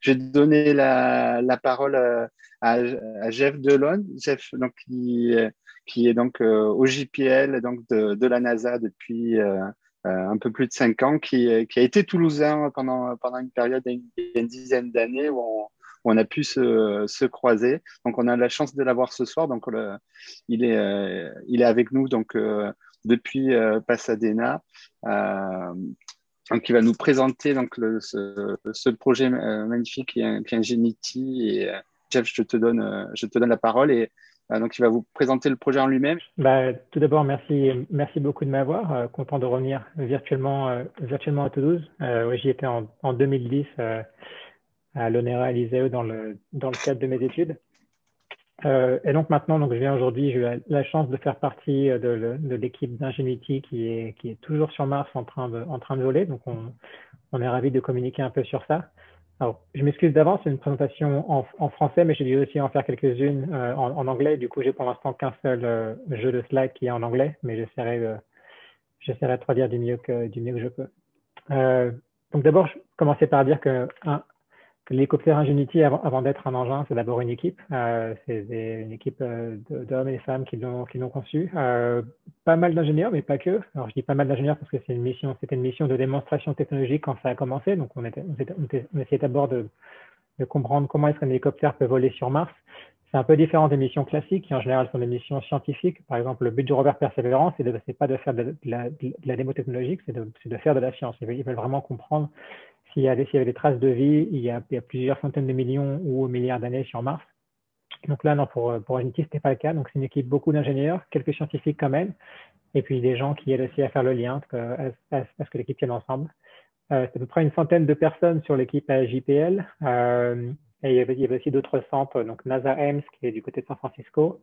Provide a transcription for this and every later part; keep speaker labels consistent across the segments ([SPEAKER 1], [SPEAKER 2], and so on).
[SPEAKER 1] je vais donner la, parole à, à, Jeff Delon, Jeff donc, qui, est donc au JPL donc de, la NASA depuis un peu plus de cinq ans, qui, a été toulousain pendant, pendant une période, une, une dizaine d'années où on, a pu se, se, croiser. Donc, on a la chance de l'avoir ce soir. Donc, il, est, euh, il est avec nous donc, euh, depuis euh, Pasadena. Donc, il va nous présenter donc, le, ce, ce, projet magnifique qui est, qui Ingenuity. Et Jeff, je te donne, je te donne la parole. Et donc, il va vous présenter le projet en lui-même.
[SPEAKER 2] Bah, tout d'abord, merci, merci beaucoup de m'avoir. content de revenir virtuellement, virtuellement à Toulouse. J'y étais en, en 2010 à l'Onera Eliseo dans le, dans le cadre de mes études. Euh, et donc maintenant, donc je viens aujourd'hui, j'ai eu la chance de faire partie de, de l'équipe d'Ingenuity qui est, toujours sur Mars en train de, voler. Donc on, est ravis de communiquer un peu sur ça. Alors, je m'excuse d'avance, c'est une présentation en, français, mais j'ai dû aussi en faire quelques-unes euh, en, anglais. Du coup, j'ai pour l'instant qu'un seul euh, jeu de slide qui est en anglais, mais j'essaierai de, j'essaierai de traduire du mieux que, du mieux que je peux. Euh, donc d'abord, je commencer par dire que L'hélicoptère Ingenuity, avant, d'être un engin, c'est d'abord une équipe. Euh, c'est une équipe euh, d'hommes et de femmes qui l'ont conçu. Euh, pas mal d'ingénieurs, mais pas que. Alors je dis pas mal d'ingénieurs parce que c'était une mission de démonstration technologique quand ça a commencé. Donc on essayait d'abord de, comprendre comment est-ce qu'un hélicoptère peut voler sur Mars. C'est un peu différent des missions classiques qui en général sont des missions scientifiques. Par exemple, le but du rover Perseverance, c'est de, pas de faire de, la, démo technologique, c'est de, faire de la science. Ils veulent vraiment comprendre s'il y, avait, des traces de vie, il y, a, plusieurs centaines de millions ou milliards d'années sur Mars. Donc là, non, pour, pour Unity, ce n'était pas le cas. Donc c'est une équipe beaucoup d'ingénieurs, quelques scientifiques quand même, et puis des gens qui aident aussi à faire le lien, à, que l'équipe tienne ensemble. Euh, c'est à peu près une centaine de personnes sur l'équipe JPL. Euh, et il y, avait, aussi d'autres centres, donc NASA EMS qui est du côté de San Francisco,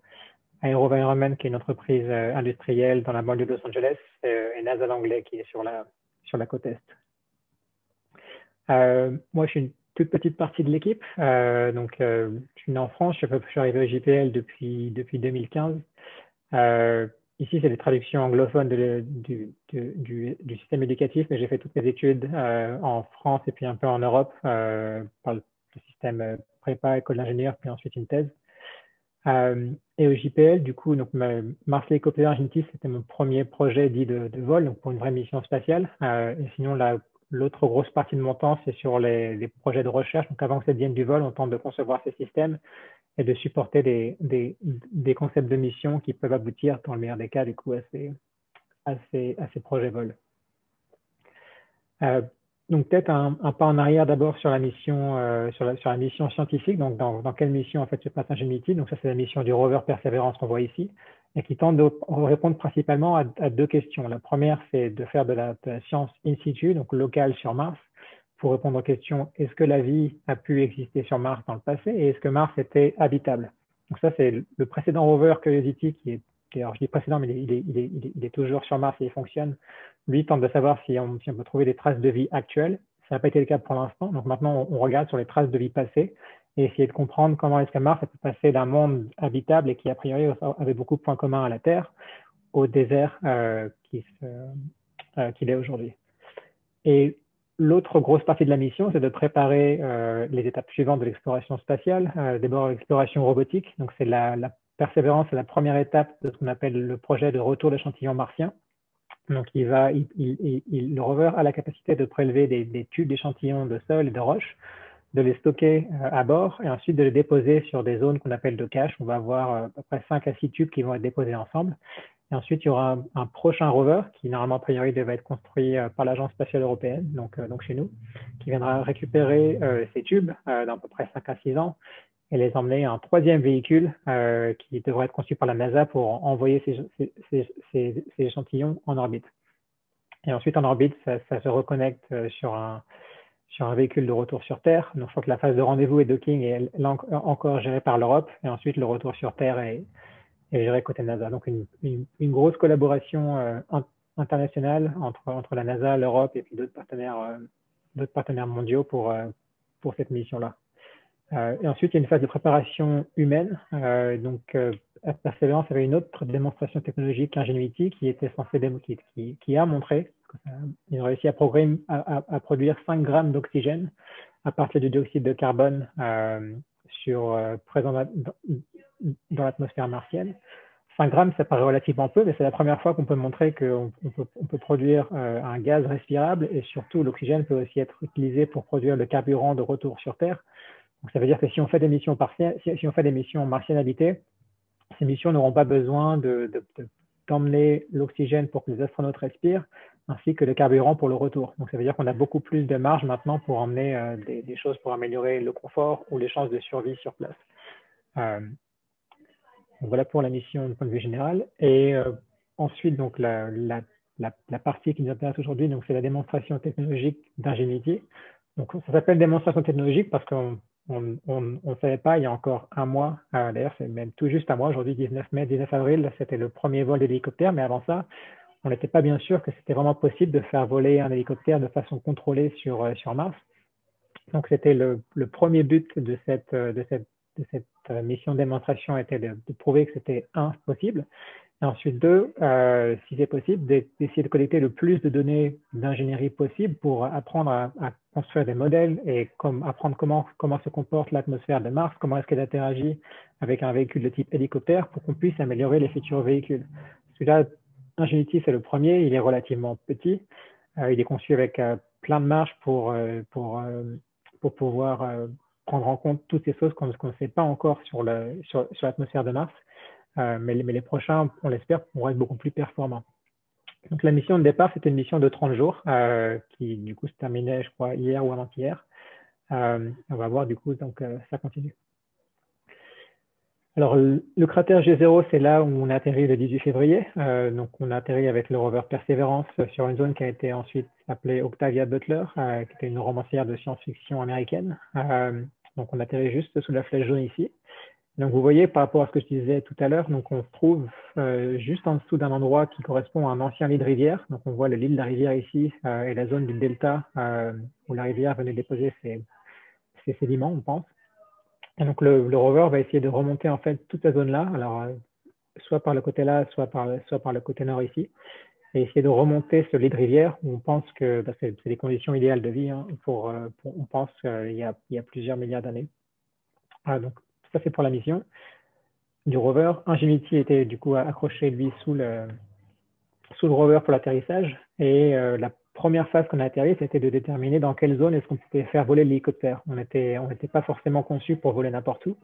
[SPEAKER 2] AeroVironment qui est une entreprise euh, industrielle dans la banlieue de Los Angeles, et NASA l'anglais qui est sur la, sur la côte est. Euh, moi, je suis une toute petite partie de l'équipe. Euh, donc, euh, je suis né en France, je suis arrivé au JPL depuis, depuis 2015. ici, c'est des traductions anglophones du, système éducatif, mais j'ai fait toutes mes études en France et puis un peu en Europe par le, système prépa, école d'ingénieur, puis ensuite une thèse. Et au JPL, du coup, donc Marseille Copter c'était mon premier projet dit de, vol, donc pour une vraie mission spatiale. Sinon, la L'autre grosse partie de mon temps, c'est sur les, projets de recherche. Donc, avant que ça devienne du vol, on tente de concevoir ces systèmes et de supporter des, concepts de mission qui peuvent aboutir, dans le meilleur des cas, du coup, à ces, projets vol. Euh, donc peut-être un, un, pas en arrière d'abord sur la mission euh, scientifique. Donc dans, quelle mission en fait se passe Ingenuity Donc ça c'est la mission du rover Perseverance qu'on voit ici et qui tente de répondre principalement à, deux questions. La première c'est de faire de la, science in situ, donc locale sur Mars, pour répondre aux questions est-ce que la vie a pu exister sur Mars dans le passé et est-ce que Mars était habitable? Donc ça c'est le précédent rover Curiosity qui est alors je dis précédent, mais il est, toujours sur Mars et il fonctionne. Lui tente de savoir si on, on peut trouver des traces de vie actuelles. Ça n'a pas été le cas pour l'instant. Donc maintenant, on, regarde sur les traces de vie passées et essayer de comprendre comment est-ce que Mars a pu passer d'un monde habitable et qui a priori avait beaucoup de points communs à la Terre au désert euh, qu'il euh, est aujourd'hui. Et l'autre grosse partie de la mission, c'est de préparer euh, les étapes suivantes de l'exploration spatiale. Euh, D'abord, l'exploration robotique. Donc, c'est la, Persévérance est la première étape de ce qu'on appelle le projet de retour d'échantillons martiens. Donc, il va, le rover a la capacité de prélever des, des tubes d'échantillons de sol et de roches, de les stocker euh, à bord et ensuite de les déposer sur des zones qu'on appelle de cache. On va avoir euh, à peu près 5 à 6 tubes qui vont être déposés ensemble. Et ensuite, il y aura un, prochain rover qui, normalement, a priori, devait être construit euh, par l'Agence spatiale européenne, donc, donc chez nous, qui viendra récupérer ces tubes dans à peu près 5 à 6 ans et les emmener un troisième véhicule euh, qui devrait être conçu par la NASA pour envoyer ces, ces, échantillons en orbite. Et ensuite, en orbite, ça, se reconnecte euh, sur un, sur un véhicule de retour sur Terre. Donc, que la phase de rendez-vous et docking est encore gérée par l'Europe. Et ensuite, le retour sur Terre est, géré côté NASA. Donc, une, grosse collaboration euh, internationale entre, la NASA, l'Europe et puis d'autres partenaires, euh, mondiaux pour, euh, pour cette mission-là. Et ensuite, il y a une phase de préparation humaine. Donc, Perseverance avait une autre démonstration technologique, Ingenuity, qui était censée qui, a montré Ils ont réussi à, produire 5 grammes d'oxygène à partir du dioxyde de carbone sur, présent dans l'atmosphère martienne. 5 grammes, ça paraît relativement peu, mais c'est la première fois qu'on peut montrer qu'on peut, produire euh, un gaz respirable et surtout l'oxygène peut aussi être utilisé pour produire le carburant de retour sur Terre. Donc ça veut dire que si on fait des missions, partielles, si, ces missions n'auront pas besoin d'emmener de, l'oxygène pour que les astronautes respirent, ainsi que le carburant pour le retour. Donc ça veut dire qu'on a beaucoup plus de marge maintenant pour emmener euh, des, choses pour améliorer le confort ou les chances de survie sur place. Euh, voilà pour la mission du point de vue général. Et euh, ensuite, donc la, partie qui nous intéresse aujourd'hui, c'est la démonstration technologique d'Ingenuity. Donc ça s'appelle démonstration technologique parce qu'on on, on, savait pas il y a encore un mois, d'ailleurs c'est même tout juste un mois, aujourd'hui 19 mai, 19 avril, c'était le premier vol d'hélicoptère, mais avant ça, on n'était pas bien sûr que c'était vraiment possible de faire voler un hélicoptère de façon contrôlée sur, euh, Mars. Donc c'était le, premier but de cette, cette euh, mission de démonstration était de, prouver que c'était un possible, et ensuite deux, euh, si c'est possible, d'essayer de collecter le plus de données d'ingénierie possible pour apprendre à, construire des modèles et apprendre comment, comment se comporte l'atmosphère de Mars, comment est-ce qu'elle interagit avec un véhicule de type hélicoptère pour qu'on puisse améliorer les futurs véhicules. Celui-là, Ingenuity, c'est le premier, il est relativement petit, euh, il est conçu avec plein de marges pour, pour, pour pouvoir prendre en compte toutes ces choses qu'on ne sait pas encore sur l'atmosphère sur, de Mars, euh, mais, mais, les prochains, on l'espère, pourront être beaucoup plus performants. Donc la mission de départ, c'était une mission de 30 jours euh, qui du coup se terminait, je crois, hier ou avant-hier. Euh, on va voir du coup, donc ça continue. Alors, le cratère G0, c'est là où on a atterri le 18 février. donc, on a atterri avec le rover Perseverance sur une zone qui a été ensuite appelée Octavia Butler, qui était une romancière de science-fiction américaine. Donc, on atterrit juste sous la flèche jaune ici. Donc, vous voyez, par rapport à ce que je disais tout à l'heure, donc on se trouve euh, juste en dessous d'un endroit qui correspond à un ancien lit de rivière. Donc, on voit le lit de la rivière ici euh, et la zone du delta euh, où la rivière venait déposer ses, sédiments, on pense. Et donc, le, le, rover va essayer de remonter en fait toute la zone-là. Alors, soit par le côté là, soit par, soit par le côté nord ici et essayer de remonter ce lit de rivière où on pense que c'est des conditions idéales de vie hein, pour, euh, on pense qu'il y, y, a plusieurs milliards d'années. Ah, donc ça c'est pour la mission du rover. Ingenuity était du coup accroché lui sous le, sous le rover pour l'atterrissage et euh, la première phase qu'on a atterri, c'était de déterminer dans quelle zone est-ce qu'on pouvait faire voler l'hélicoptère. On n'était on pas forcément conçu pour voler n'importe où.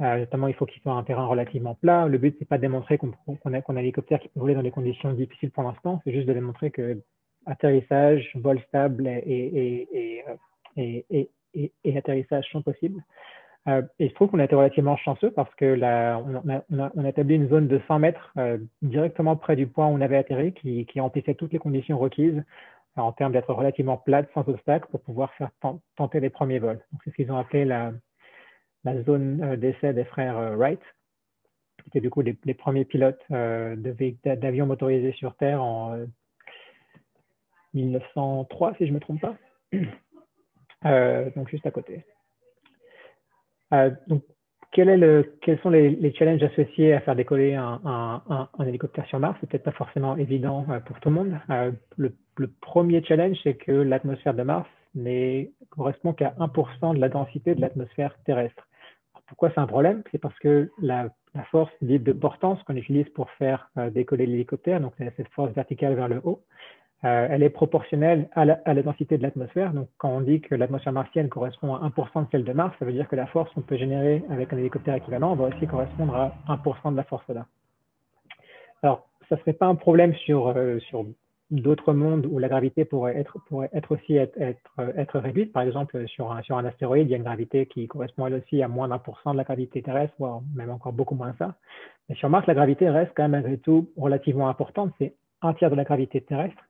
[SPEAKER 2] Euh, notamment, il faut qu'il soit un terrain relativement plat. Le but, c'est pas de démontrer qu'on a, un hélicoptère qui peut voler dans des conditions difficiles pour l'instant. C'est juste de démontrer que atterrissage, vol stable et, et, et atterrissage sont possibles. Euh, et je trouve qu'on a été relativement chanceux parce que on, a, établi une zone de 100 mètres euh, directement près du point où on avait atterri qui, qui remplissait toutes les conditions requises en termes d'être relativement plate, sans obstacle, pour pouvoir faire tenter les premiers vols. c'est ce qu'ils ont appelé la, zone euh, d'essai des frères euh, Wright, qui étaient du coup les, premiers pilotes euh, d'avions motorisés sur Terre en 1903, si je ne me trompe pas. donc juste à côté. Donc, quel est le, quels sont les, challenges associés à faire décoller un, un, un, hélicoptère sur Mars? C'est peut-être pas forcément évident pour tout le monde. le, le, premier challenge, c'est que l'atmosphère de Mars ne correspond qu'à 1% de la densité de l'atmosphère terrestre. Pourquoi c'est un problème? C'est parce que la, force dite de portance qu'on utilise pour faire euh, décoller l'hélicoptère, donc cette force verticale vers le haut, euh, elle est proportionnelle à la, densité de l'atmosphère. Donc, quand on dit que l'atmosphère martienne correspond à 1% de celle de Mars, ça veut dire que la force qu'on peut générer avec un hélicoptère équivalent va aussi correspondre à 1% de la force là. Alors, ça ne serait pas un problème sur, euh, sur d'autres mondes où la gravité pourrait être, aussi être, réduite. Par exemple, sur un, sur un astéroïde, il y a une gravité qui correspond elle aussi à moins d'un pour cent de la gravité terrestre, voire même encore beaucoup moins ça. Mais sur Mars, la gravité reste quand même malgré tout relativement importante. C'est un tiers de la gravité terrestre.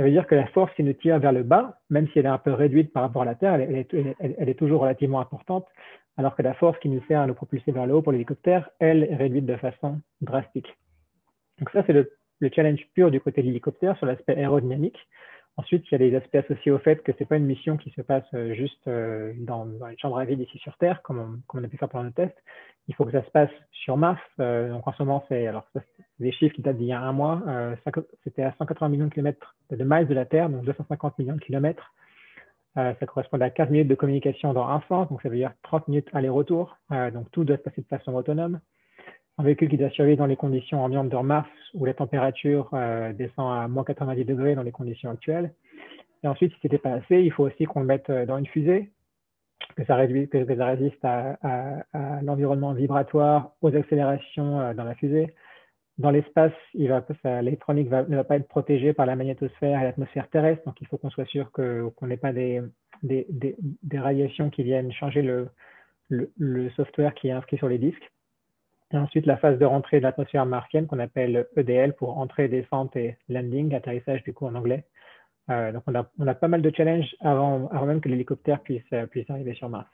[SPEAKER 2] Ça veut dire que la force qui nous tire vers le bas, même si elle est un peu réduite par rapport à la Terre, elle est, toujours relativement importante, alors que la force qui nous sert à nous propulser vers le haut pour l'hélicoptère, elle est réduite de façon drastique. Donc ça, c'est le challenge pur du côté de l'hélicoptère sur l'aspect aérodynamique. Ensuite, il y a des aspects associés au fait que ce n'est pas une mission qui se passe juste dans, une chambre à vide ici sur Terre, comme on, a pu faire pendant le test. Il faut que ça se passe sur Mars. donc en ce moment, c'est des chiffres qui datent d'il y a un mois. C'était à 180 millions de kilomètres de miles de la Terre, donc 250 millions de kilomètres. ça correspond à 15 minutes de communication dans un sens, donc ça veut dire 30 minutes aller-retour. donc tout doit se passer de façon autonome un véhicule qui doit survivre dans les conditions ambiantes de Mars où la température euh, descend à moins 90 degrés dans les conditions actuelles. Et ensuite, si ce n'était pas assez, il faut aussi qu'on le mette euh, dans une fusée, que ça, résiste à, l'environnement vibratoire, aux accélérations euh, dans la fusée. Dans l'espace, l'électronique ne va pas être protégée par la magnétosphère et l'atmosphère terrestre, donc il faut qu'on soit sûr qu'on n'ait pas des, des, radiations qui viennent changer le, le software qui est inscrit sur les disques. Et ensuite, la phase de rentrée de l'atmosphère martienne qu'on appelle EDL pour entrée, descente et landing, atterrissage du coup en anglais. Euh, donc, on a, on a, pas mal de challenges avant, avant même que l'hélicoptère puisse, euh, puisse arriver sur Mars.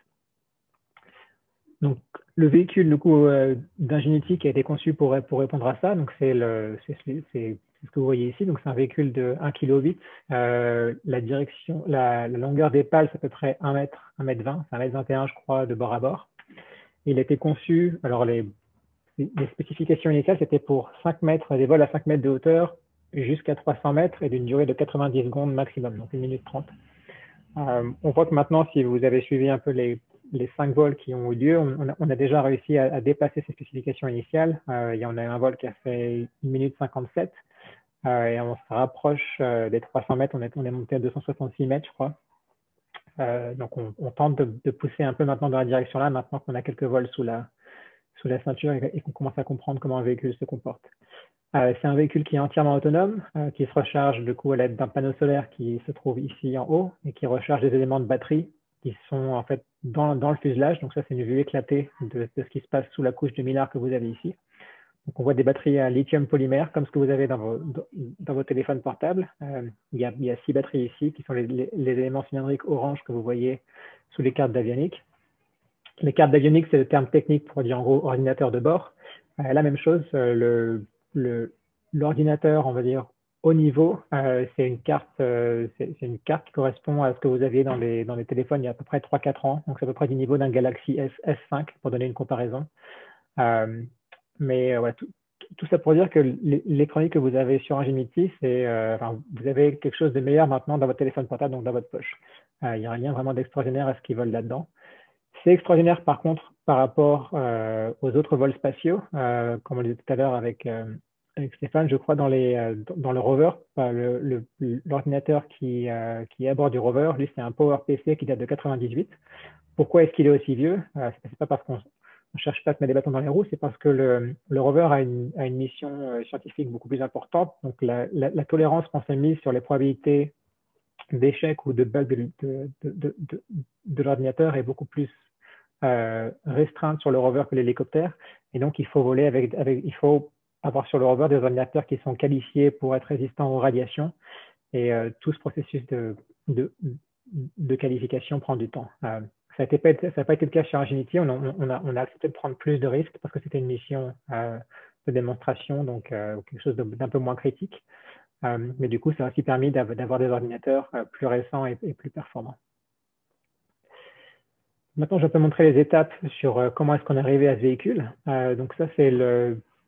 [SPEAKER 2] Donc, le véhicule du euh, d'Ingenuity qui a été conçu pour, pour répondre à ça, donc c'est ce que vous voyez ici. Donc, c'est un véhicule de 1 kg euh, la direction, la, la, longueur des pales, c'est à peu près 1 mètre, 1 mètre 20, c'est 1 mètre 21, je crois, de bord à bord. Il a été conçu, alors les les spécifications initiales, c'était pour 5 mètres, des vols à 5 mètres de hauteur jusqu'à 300 mètres et d'une durée de 90 secondes maximum, donc 1 minute 30. Euh, on voit que maintenant, si vous avez suivi un peu les, les 5 vols qui ont eu lieu, on, a, déjà réussi à, dépasser ces spécifications initiales. Euh, il y en a un vol qui a fait 1 minute 57 euh, et on se rapproche des 300 mètres. On est, on est monté à 266 mètres, je crois. donc on, on tente de, de, pousser un peu maintenant dans la direction là, maintenant qu'on a quelques vols sous la, la ceinture et, qu'on commence à comprendre comment un véhicule se comporte. Euh, c'est un véhicule qui est entièrement autonome, euh, qui se recharge de coup à l'aide d'un panneau solaire qui se trouve ici en haut et qui recharge des éléments de batterie qui sont en fait dans, le fuselage. Donc ça, c'est une vue éclatée de, ce qui se passe sous la couche de millard que vous avez ici. Donc on voit des batteries à lithium polymère comme ce que vous avez dans vos, dans téléphones portables. Euh, il, y a, six batteries ici qui sont les, les, les éléments cylindriques orange que vous voyez sous les cartes d'avionique. Les cartes d'avionique, c'est le terme technique pour dire en gros ordinateur de bord. Euh, la même chose, euh, l'ordinateur, on va dire, haut niveau, euh, c'est une carte, c'est une carte qui correspond à ce que vous aviez dans les, téléphones il y a à peu près 3-4 ans. Donc, c'est à peu près du niveau d'un Galaxy S, S5 pour donner une comparaison. mais tout, ça pour dire que l'électronique que vous avez sur Ingenuity, c'est, enfin, vous avez quelque chose de meilleur maintenant dans votre téléphone portable, donc dans votre poche. il n'y a rien vraiment d'extraordinaire à ce qu'ils veulent là-dedans. C'est extraordinaire par contre par rapport euh, aux autres vols spatiaux, euh, comme on le disait tout à l'heure avec, euh, Stéphane, je crois dans, le rover, l'ordinateur qui, qui est à bord du rover, lui c'est un PowerPC qui date de 98. Pourquoi est-ce qu'il est aussi vieux? C'est pas parce qu'on ne cherche pas à se mettre des bâtons dans les roues, c'est parce que le, rover a une, mission scientifique beaucoup plus importante. Donc la, tolérance qu'on s'est mise sur les probabilités d'échec ou de bug de, l'ordinateur est beaucoup plus restreinte sur le rover que l'hélicoptère. Et donc, il faut voler avec, il faut avoir sur le rover des ordinateurs qui sont qualifiés pour être résistants aux radiations. Et euh, tout ce processus de, qualification prend du temps. Euh, ça n'a pas, été le cas sur Ingenuity. On, a, accepté de prendre plus de risques parce que c'était une mission de démonstration, donc quelque chose d'un peu moins critique. mais du coup, ça a aussi permis d'avoir des ordinateurs plus récents et plus performants. Maintenant, je peux montrer les étapes sur euh, comment est-ce qu'on est arrivé à ce véhicule. Euh, donc ça, c'est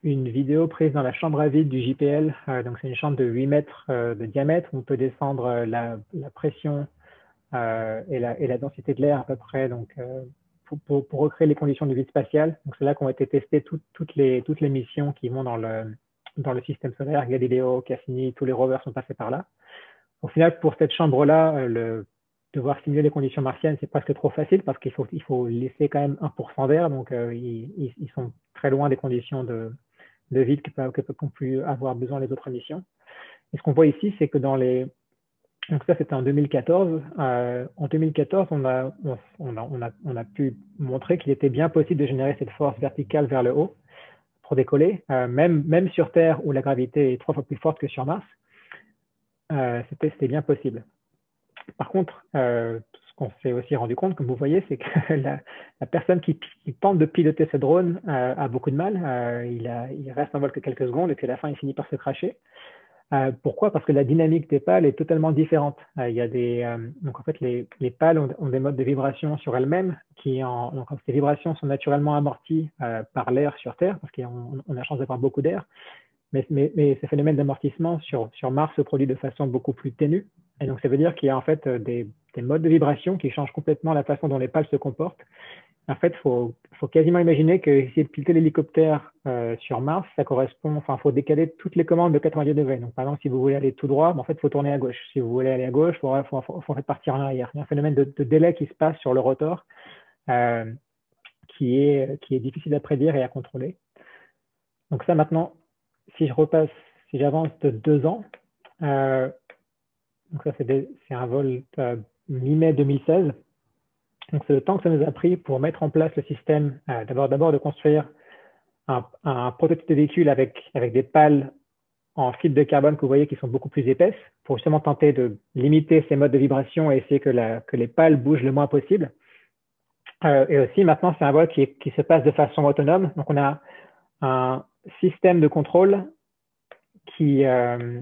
[SPEAKER 2] une vidéo prise dans la chambre à vide du JPL. Euh, donc c'est une chambre de 8 mètres de diamètre. On peut descendre la, pression et la, densité de l'air à peu près donc, pour, recréer les conditions du vide spatial. Donc c'est là qu'ont été testées toutes, les, missions qui vont dans le, dans le système solaire. Galileo, Cassini, tous les rovers sont passés par là. Au final, pour cette chambre-là, le devoir simuler les conditions martiennes, c'est presque trop facile parce qu'il faut, il faut laisser quand même 1% d'air. Donc, euh, ils, ils, sont très loin des conditions de, de vide que, que, qu'ont pu avoir besoin les autres missions. Et ce qu'on voit ici, c'est que dans les. Donc, ça, c'était en 2014. Euh, en 2014, on a, on, a, on, a, on a pu montrer qu'il était bien possible de générer cette force verticale vers le haut pour décoller, euh, même, même sur Terre où la gravité est trois fois plus forte que sur Mars. C'était bien possible. Par contre, euh, ce qu'on s'est aussi rendu compte, comme vous voyez, c'est que la, personne qui, tente de piloter ce drone euh, a beaucoup de mal. Euh, il, reste en vol que quelques secondes et puis à la fin, il finit par se cracher. Pourquoi? Parce que la dynamique des pales est totalement différente. A les, les pales ont, des modes de vibration sur elles-mêmes qui, donc ces vibrations sont naturellement amorties par l'air sur Terre, parce qu'on on a chance d'avoir beaucoup d'air. Mais, mais, mais, ces phénomènes d'amortissement sur, sur Mars se produisent de façon beaucoup plus ténue. Et donc, ça veut dire qu'il y a en fait des, des modes de vibration qui changent complètement la façon dont les pales se comportent en fait, il faut, quasiment imaginer que essayer de piloter l'hélicoptère euh, sur Mars, ça correspond, enfin, il faut décaler toutes les commandes de 90 degrés. Donc, par exemple, si vous voulez aller tout droit, ben, en fait, il faut tourner à gauche. Si vous voulez aller à gauche, il faut, faut, faut, partir en arrière. Il y a un phénomène de, délai qui se passe sur le rotor euh, qui, est, difficile à prédire et à contrôler. Donc, ça, maintenant, si je repasse, si j'avance de deux ans, euh, donc ça, c'est un vol euh, mi-mai 2016. Donc, c'est le temps que ça nous a pris pour mettre en place le système, euh, d'abord, de construire un, prototype de véhicule avec, des pales en fibre de carbone que vous voyez qui sont beaucoup plus épaisses pour justement tenter de limiter ces modes de vibration et essayer que, les pales bougent le moins possible. Euh, et aussi, maintenant, c'est un vol qui, se passe de façon autonome. Donc, on a un système de contrôle qui, euh,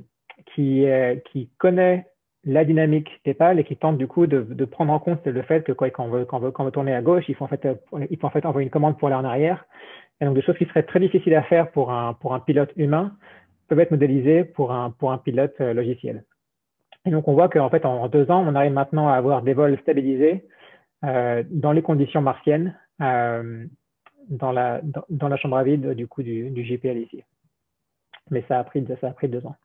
[SPEAKER 2] connaît la dynamique pales et qui tente du coup de, prendre en compte le fait que quand on veut, tourner à gauche, il faut, en fait, il faut en fait envoyer une commande pour aller en arrière. Et donc des choses qui seraient très difficiles à faire pour un, pilote humain peuvent être modélisées pour un, pilote euh, logiciel. Et donc on voit qu'en fait en deux ans, on arrive maintenant à avoir des vols stabilisés euh, dans les conditions martiennes euh, dans, la, dans, dans, la chambre à vide du coup du, du GPL ici. Mais ça a pris, ça a pris deux ans.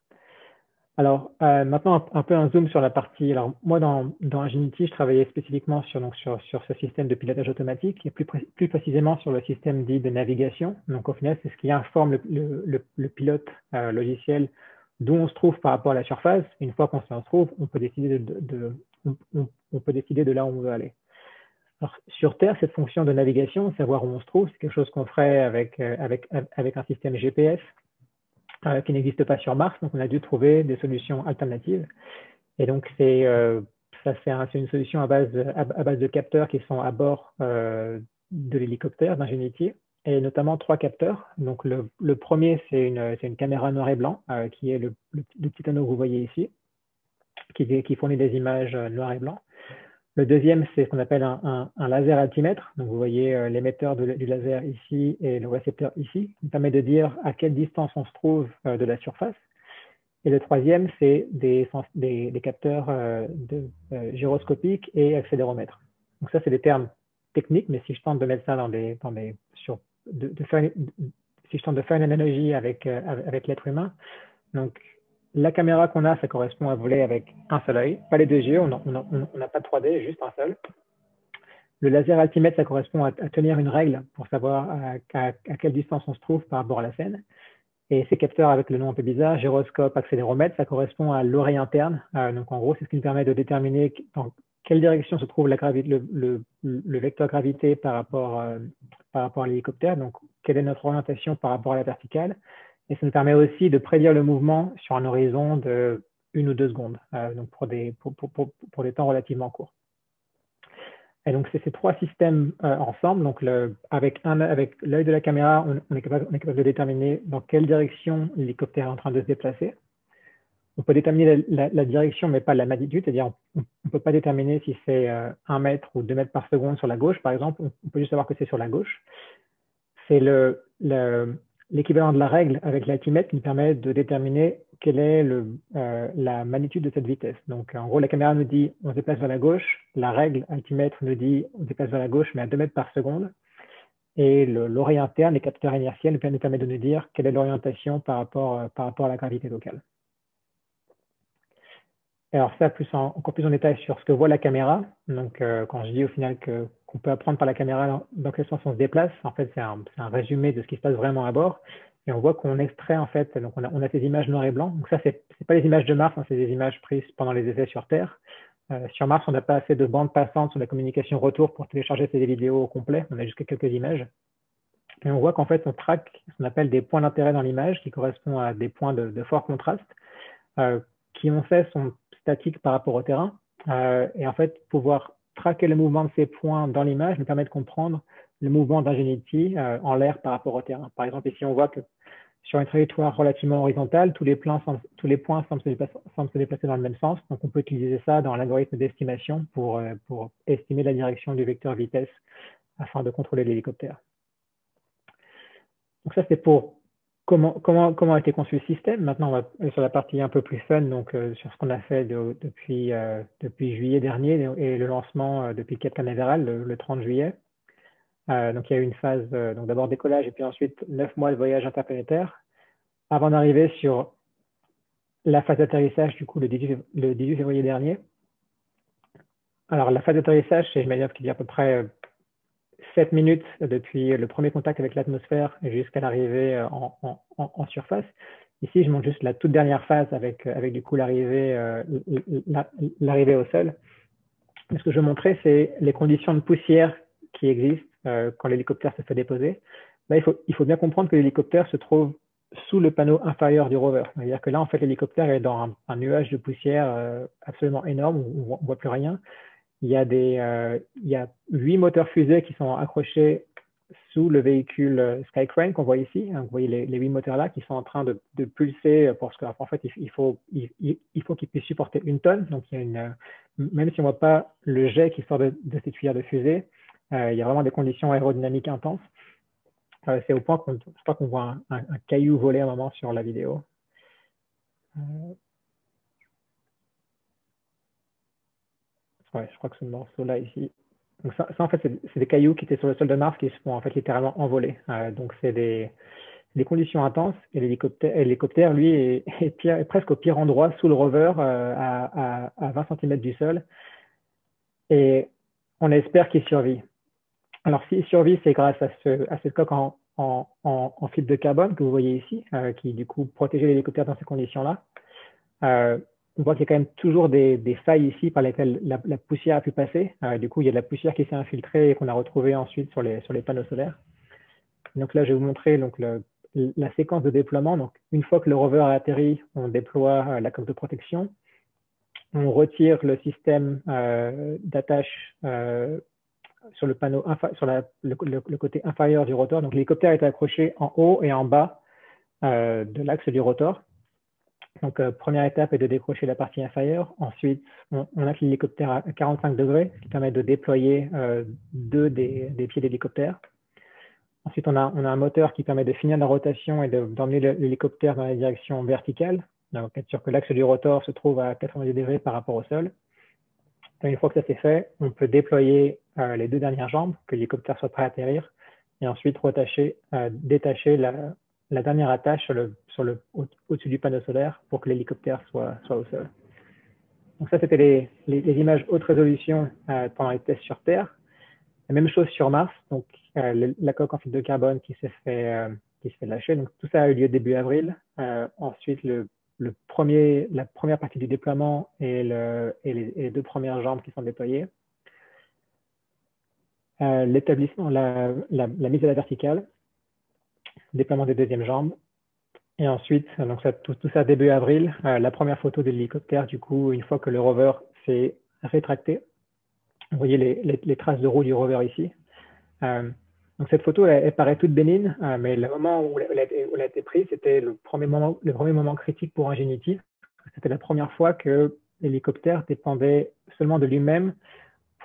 [SPEAKER 2] Alors, euh, maintenant, un, peu un zoom sur la partie. Alors, moi, dans, dans je travaillais spécifiquement sur, donc, sur, sur ce système de pilotage automatique et plus, plus précisément sur le système dit de navigation. Donc, au final, c'est ce qui informe le, le, le, pilote euh, logiciel d'où on se trouve par rapport à la surface. Une fois qu'on se trouve, on peut décider de, de, on, on, peut décider de là où on veut aller. Alors, sur Terre, cette fonction de navigation, savoir où on se trouve, c'est quelque chose qu'on ferait avec, euh, avec, avec un système GPS euh, qui n'existe pas sur Mars. Donc, on a dû trouver des solutions alternatives. Et donc, c'est euh, un, une solution à base, à, base de capteurs qui sont à bord euh, de l'hélicoptère d'Ingenuity et notamment trois capteurs. Donc, le, le premier, c'est une, une, caméra noir et blanc euh, qui est le, le, le, petit anneau que vous voyez ici, qui, qui fournit des images euh, noir et blanc. Le deuxième, c'est ce qu'on appelle un, laser altimètre. Donc, vous voyez euh, l'émetteur du laser ici et le récepteur ici, qui permet de dire à quelle distance on se trouve euh, de la surface. Et le troisième, c'est des, capteurs euh, gyroscopiques et accéléromètres. Donc, ça, c'est des termes techniques, mais si je tente de mettre ça dans des, dans des, sur, de, faire, si je tente de faire une analogie avec, avec l'être humain, donc la caméra qu'on a, ça correspond à voler avec un seul œil, pas les deux yeux, on n'a pas de 3D, juste un seul. Le laser altimètre, ça correspond à, tenir une règle pour savoir à, à, quelle distance on se trouve par rapport à la scène. Et ces capteurs avec le nom un peu bizarre, gyroscope, accéléromètre, ça correspond à l'oreille interne. Euh, donc en gros, c'est ce qui nous permet de déterminer dans quelle direction se trouve la le, le, vecteur gravité euh, par rapport à l'hélicoptère. Donc quelle est notre orientation par rapport à la verticale et ça nous permet aussi de prédire le mouvement sur un horizon de une ou deux secondes, euh, donc pour des, pour, pour, pour, pour, des temps relativement courts. Et donc, c'est ces trois systèmes euh, ensemble. Donc, avec, avec l'œil de la caméra, on, est capable, on, est capable, de déterminer dans quelle direction l'hélicoptère est en train de se déplacer. On peut déterminer la, direction, mais pas la magnitude, c'est-à-dire on ne peut pas déterminer si c'est euh, un mètre ou deux mètres par seconde sur la gauche, par exemple. On, on peut juste savoir que c'est sur la gauche. C'est le, le, l'équivalent de la règle avec l'altimètre qui nous permet de déterminer quelle est euh, la magnitude de cette vitesse. Donc, en gros, la caméra nous dit on se déplace vers la gauche. La règle altimètre nous dit on se déplace vers la gauche, mais à 2 mètres par seconde. Et l'oreille interne, les capteurs inertiels, nous permet de nous dire quelle est l'orientation par rapport, euh, par rapport à la gravité locale. alors ça, plus en, encore plus en détail sur ce que voit la caméra. Donc, euh, quand je dis au final que qu'on peut apprendre par la caméra dans quel sens on se déplace. En fait, c'est un, résumé de ce qui se passe vraiment à bord. Et on voit qu'on extrait, en fait, donc on a, on ces images noir et blanc. Donc ça, c'est pas les images de Mars, hein, c'est des images prises pendant les essais sur Terre. Euh, sur Mars, on n'a pas assez de bandes passantes sur la communication retour pour télécharger ces vidéos au complet. On a juste quelques images. Et on voit qu'en fait, on traque ce qu'on appelle des points d'intérêt dans l'image, qui correspondent à des points de, de fort contraste, euh, qui, on sait, sont statiques par rapport au terrain. Euh, et en fait, pouvoir traquer le mouvement de ces points dans l'image nous permet de comprendre le mouvement d'Ingenuity euh, en l'air par rapport au terrain. Par exemple, ici, on voit que sur une trajectoire relativement horizontale, tous les, points semblent se, déplacer, se, déplacer, dans le même sens. Donc, on peut utiliser ça dans l'algorithme d'estimation pour, euh, pour estimer la direction du vecteur vitesse afin de contrôler l'hélicoptère. Donc, ça, c'est pour comment, a été conçu le système. Maintenant, on va sur la partie un peu plus fun, donc euh, sur ce qu'on a fait depuis, euh, depuis juillet dernier et le lancement depuis le Cap Canaveral le, le 30 juillet. donc, il y a eu une phase, d'abord décollage et puis ensuite neuf mois de voyage interplanétaire avant d'arriver sur la phase d'atterrissage, du coup, le 18, février dernier. Alors, la phase d'atterrissage, c'est une manœuvre qui dure à peu près 7 euh, minutes depuis le premier contact avec l'atmosphère jusqu'à l'arrivée euh, en, surface. Ici, je montre juste la toute dernière phase avec, euh, avec du coup l'arrivée l'arrivée au sol. Ce que je veux montrer, c'est les conditions de poussière qui existent quand l'hélicoptère se fait déposer. Il faut, bien comprendre que l'hélicoptère se trouve sous le panneau inférieur du rover. C'est-à-dire que là, en fait, l'hélicoptère est dans un, nuage de poussière euh, absolument énorme, où on ne voit plus rien. Il y, a des, euh, il y a huit moteurs fusées qui sont accrochés sous le véhicule euh, Skycrane qu'on voit ici. vous voyez les, huit moteurs là qui sont en train de, pulser parce qu'en fait, il, faut il, il qu'ils puissent supporter une tonne. Donc, même si on ne voit pas le jet qui sort de, de cette tuyère de fusée, il y a vraiment des conditions aérodynamiques intenses. Euh, c'est au point qu'on qu'on voit un, caillou voler un moment sur la vidéo. Euh, ouais, je crois que ce morceau-là ici. Donc ça, en fait, c'est des cailloux qui étaient sur le sol de Mars qui se font en fait littéralement envoler. Euh, donc c'est des, conditions intenses et l'hélicoptère, lui, est, presque au pire endroit sous le rover à, à, à, 20 cm du sol. Et on espère qu'il survit. Alors, s'il survit, c'est grâce à ce, à ce coque en, fibre de carbone que vous voyez ici, euh, qui du coup protégeait l'hélicoptère dans ces conditions-là. On voit qu'il y a quand même toujours des, failles ici par lesquelles la, poussière a pu passer. Du coup, il y a de la poussière qui s'est infiltrée et qu'on a retrouvée ensuite sur les, panneaux solaires. Donc là, je vais vous montrer donc, la séquence de déploiement. Donc, une fois que le rover a atterri, on déploie euh, la coque de protection. On retire le système euh, d'attache euh, sur le côté inférieur du rotor. Donc l'hélicoptère est accroché en haut et en bas de l'axe du rotor. Donc euh, première étape est de décrocher la partie inférieure. Ensuite, on, on l'hélicoptère à 45 degrés, ce qui permet de déployer euh, deux des, des pieds d'hélicoptère. Ensuite, on a, un moteur qui permet de finir la rotation et d'emmener l'hélicoptère dans la direction verticale. Donc, être sûr que l'axe du rotor se trouve à 90 degrés par rapport au sol. une fois que ça c'est fait, on peut déployer euh, les deux dernières jambes, que l'hélicoptère soit prêt à atterrir, et ensuite détacher la, dernière attache le, sur le, au-dessus du panneau solaire pour que l'hélicoptère soit, au sol. Donc ça, c'était les, images haute résolution euh, pendant les tests sur Terre. La même chose sur Mars, donc euh, la coque en fibre de carbone qui s'est fait, euh, fait lâcher. Donc tout ça a eu lieu début avril. ensuite, le, premier, la première partie du déploiement et, le, et, les, deux premières jambes qui sont déployées. L'établissement, la, la, mise à la verticale, déploiement des deuxièmes jambes. Et ensuite, donc tout, ça début avril, euh, la première photo de l'hélicoptère, du coup, une fois que le rover s'est rétracté. Vous voyez les, traces de roue du rover ici. Euh, donc cette photo, elle, paraît toute bénigne, mais le moment où elle, a, été prise, c'était le premier moment, le premier moment critique pour Ingenuity. C'était la première fois que l'hélicoptère dépendait seulement de lui-même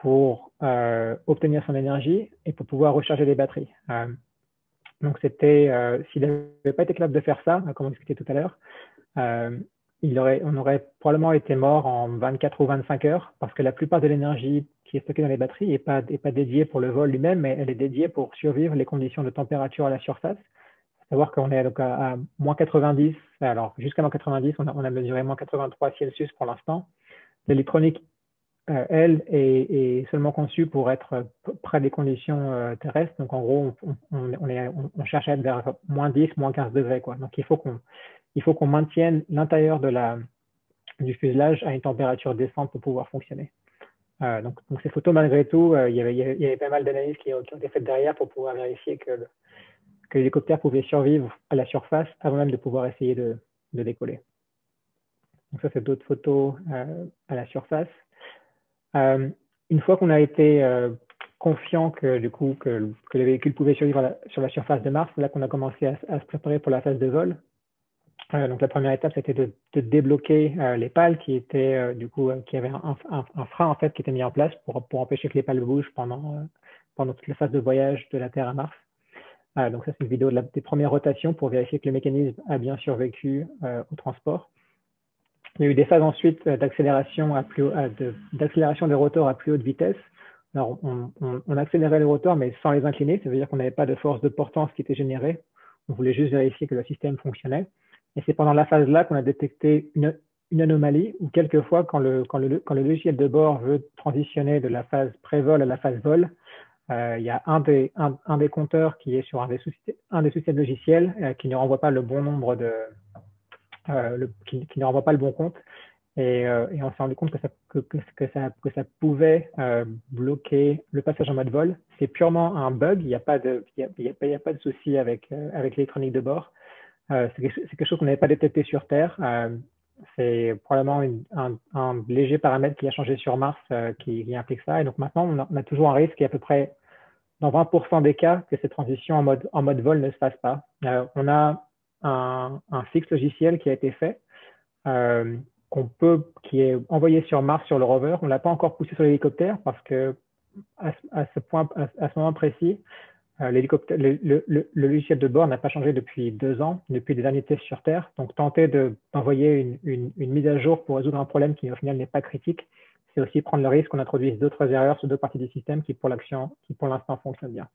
[SPEAKER 2] pour euh, obtenir son énergie et pour pouvoir recharger les batteries. Euh, donc c'était, euh, s'il n'avait pas été capable de faire ça, comme on discutait tout à l'heure, euh, il aurait, on aurait probablement été mort en 24 ou 25 heures parce que la plupart de l'énergie qui est stockée dans les batteries n'est pas, est pas dédiée pour le vol lui-même, mais elle est dédiée pour survivre les conditions de température à la surface. Savoir qu'on est donc à, à, moins 90, alors jusqu'à moins 90, on a, on a mesuré moins 83 Celsius pour l'instant. L'électronique euh, elle, est, seulement conçue pour être près des conditions euh, terrestres. Donc, en gros, on, cherche à être vers moins 10, moins 15 degrés. Quoi. Donc, il faut qu'on maintienne l'intérieur du fuselage à une température décente pour pouvoir fonctionner. Euh, donc, ces photos, malgré tout, il, y avait, pas mal d'analyses qui, ont été faites derrière pour pouvoir vérifier que, l'hélicoptère pouvait survivre à la surface avant même de pouvoir essayer de décoller. Donc, ça, c'est d'autres photos à la surface. Euh, une fois qu'on a été euh, confiant que du coup que, les véhicules pouvaient survivre sur la surface de Mars. C'est là qu'on a commencé à, se préparer pour la phase de vol. Euh, donc la première étape, c'était de, débloquer euh, les pales qui étaient du coup qui avaient un, frein qui était mis en place pour, pour empêcher que les pales bougent pendant pendant toute la phase de voyage de la Terre à Mars. donc ça c'est une vidéo des premières rotations pour vérifier que le mécanisme a bien survécu au transport. Il y a eu des phases ensuite plus d'accélération des rotors à plus haute vitesse alors, on, accélérait les rotors, mais sans les incliner. Ça veut dire qu'on n'avait pas de force de portance qui était générée. On voulait juste vérifier que le système fonctionnait. Et c'est pendant la phase-là qu'on a détecté une, anomalie, ou quelquefois, quand le, quand, le, quand le logiciel de bord veut transitionner de la phase pré-vol à la phase vol, euh, il y a un des, un, des compteurs qui est sur un des, un des logiciels euh, qui ne renvoie pas le bon nombre de, euh, qui, ne renvoie pas le bon compte. Euh, et, on s'est rendu compte que ça, pouvait euh, bloquer le passage en mode vol. C'est purement un bug, il n'y a pas de, souci avec, l'électronique de bord. c'est quelque, chose qu'on n'avait pas détecté sur Terre. c'est probablement un, léger paramètre qui a changé sur Mars qui, implique ça. Et donc maintenant, on a, toujours un risque qui est à peu près dans 20% des cas que cette transition en mode vol ne se fasse pas. on a un, un fixe logiciel qui a été fait. Euh, qu'on peut, qui est envoyé sur Mars sur le rover. On l'a pas encore poussé sur l'hélicoptère parce que à, ce point, à, ce moment précis, euh, le, le, logiciel de bord n'a pas changé depuis deux ans, depuis les derniers tests sur Terre. Donc, tenter d'envoyer une, une, mise à jour pour résoudre un problème qui au final n'est pas critique, c'est aussi prendre le risque qu'on introduise d'autres erreurs sur deux parties du système qui pour l'instant fonctionnent bien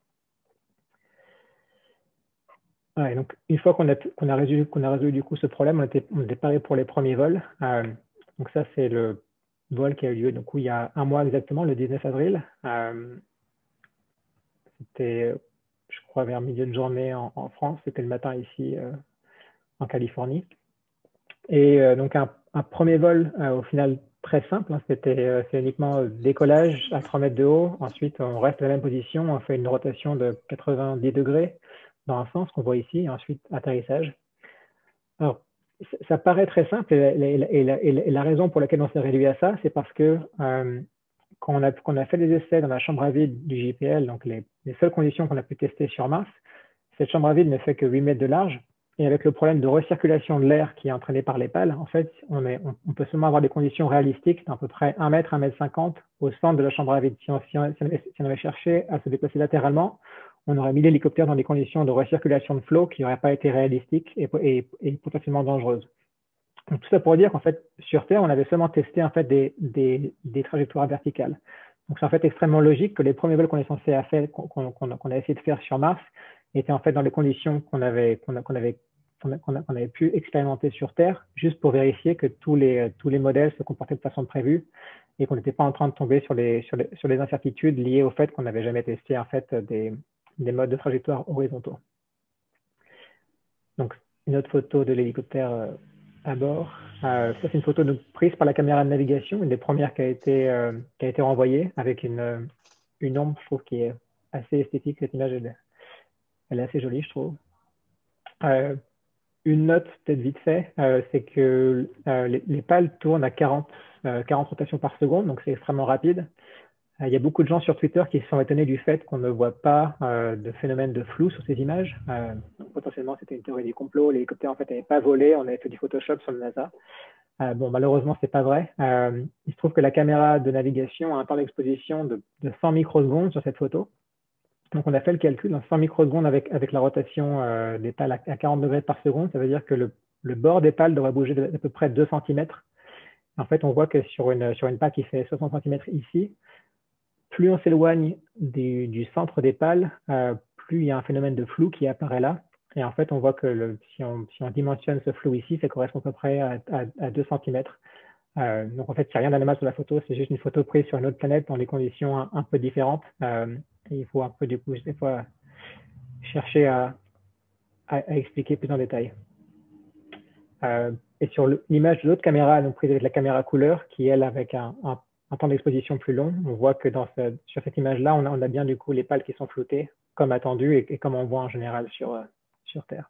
[SPEAKER 2] donc, une fois qu'on a, résolu, du coup ce problème, on était, on paré pour les premiers vols. Euh, donc ça, c'est le vol qui a eu lieu donc, il y a un mois exactement, le 19 avril. Euh, c'était, je crois, vers milieu de journée en, France. C'était le matin ici euh, en Californie. Et donc un, un, premier vol, au final, très simple. Hein. c'était c'est uniquement décollage à 3 mètres de haut. Ensuite, on reste à la même position. On fait une rotation de 90 degrés dans un sens qu'on voit ici, et ensuite atterrissage. Alors, ça paraît très simple, et la, raison pour laquelle on s'est réduit à ça, c'est parce que euh, quand, on a, fait des essais dans la chambre à vide du JPL, donc les, seules conditions qu'on a pu tester sur Mars, cette chambre à vide ne fait que 8 mètres de large, et avec le problème de recirculation de l'air qui est entraîné par les pales, en fait, on, peut seulement avoir des conditions réalistiques d'à peu près 1 mètre, 1 mètre 50 au centre de la chambre à vide. Si on avait cherché à se déplacer latéralement, on aurait mis l'hélicoptère dans des conditions de recirculation de flot qui n'auraient pas été réalistiques et, potentiellement dangereuses. tout ça pour dire qu'en fait, sur Terre, on avait seulement testé en fait des, des, trajectoires verticales. Donc c'est en fait extrêmement logique que les premiers vols qu'on est censé faire, qu'on a essayé de faire sur Mars, étaient en fait dans les conditions qu'on avait, qu'on avait, qu'on avait pu expérimenter sur Terre, juste pour vérifier que tous les, tous les modèles se comportaient de façon prévue et qu'on n'était pas en train de tomber sur les, sur les, sur les incertitudes liées au fait qu'on n'avait jamais testé en fait des, des modes de trajectoire horizontaux. Donc, une autre photo de l'hélicoptère euh, à bord. Euh, ça, c'est une photo prise par la caméra de navigation, une des premières qui a été, euh, qui a été renvoyée avec une, une ombre, je trouve, qui est assez esthétique. Cette image, elle, est assez jolie, je trouve. une note, peut-être vite fait, c'est que les, les, pales tournent à 40, 40 rotations par seconde, donc c'est extrêmement rapide. Euh, il y a beaucoup de gens sur Twitter qui sont étonnés du fait qu'on ne voit pas euh, de phénomène de flou sur ces images. Euh, potentiellement, c'était une théorie du complot. L'hélicoptère, en fait, n'avait pas volé. On avait fait du Photoshop sur le NASA. bon, malheureusement, pas vrai. il se trouve que la caméra de navigation a un temps d'exposition de, 100 microsecondes sur cette photo. Donc, on a fait le calcul. 100 microsecondes avec, avec la rotation des pales à, 40 degrés par seconde, ça veut dire que le, le bord des pales devrait bouger d'à peu près 2 cm. En fait, on voit que sur une, sur une qui fait 60 cm ici, plus on s'éloigne du, centre des pales, euh, plus il y a un phénomène de flou qui apparaît là. Et en fait, on voit que le, si, on, dimensionne ce flou ici, ça correspond à peu près à, 2 cm. Euh, donc en fait, il n'y a rien d'anormal sur la photo, c'est juste une photo prise sur une autre planète dans des conditions un, peu différentes. Euh, il faut un peu du coup des fois chercher à, expliquer plus en détail. et sur l'image de l'autre caméra, donc prise avec la caméra couleur, qui elle avec un un temps d'exposition plus long. On voit que sur cette image-là, on, a, bien du coup les pales qui sont floutées, comme attendu et, comme on voit en général sur, euh, sur Terre.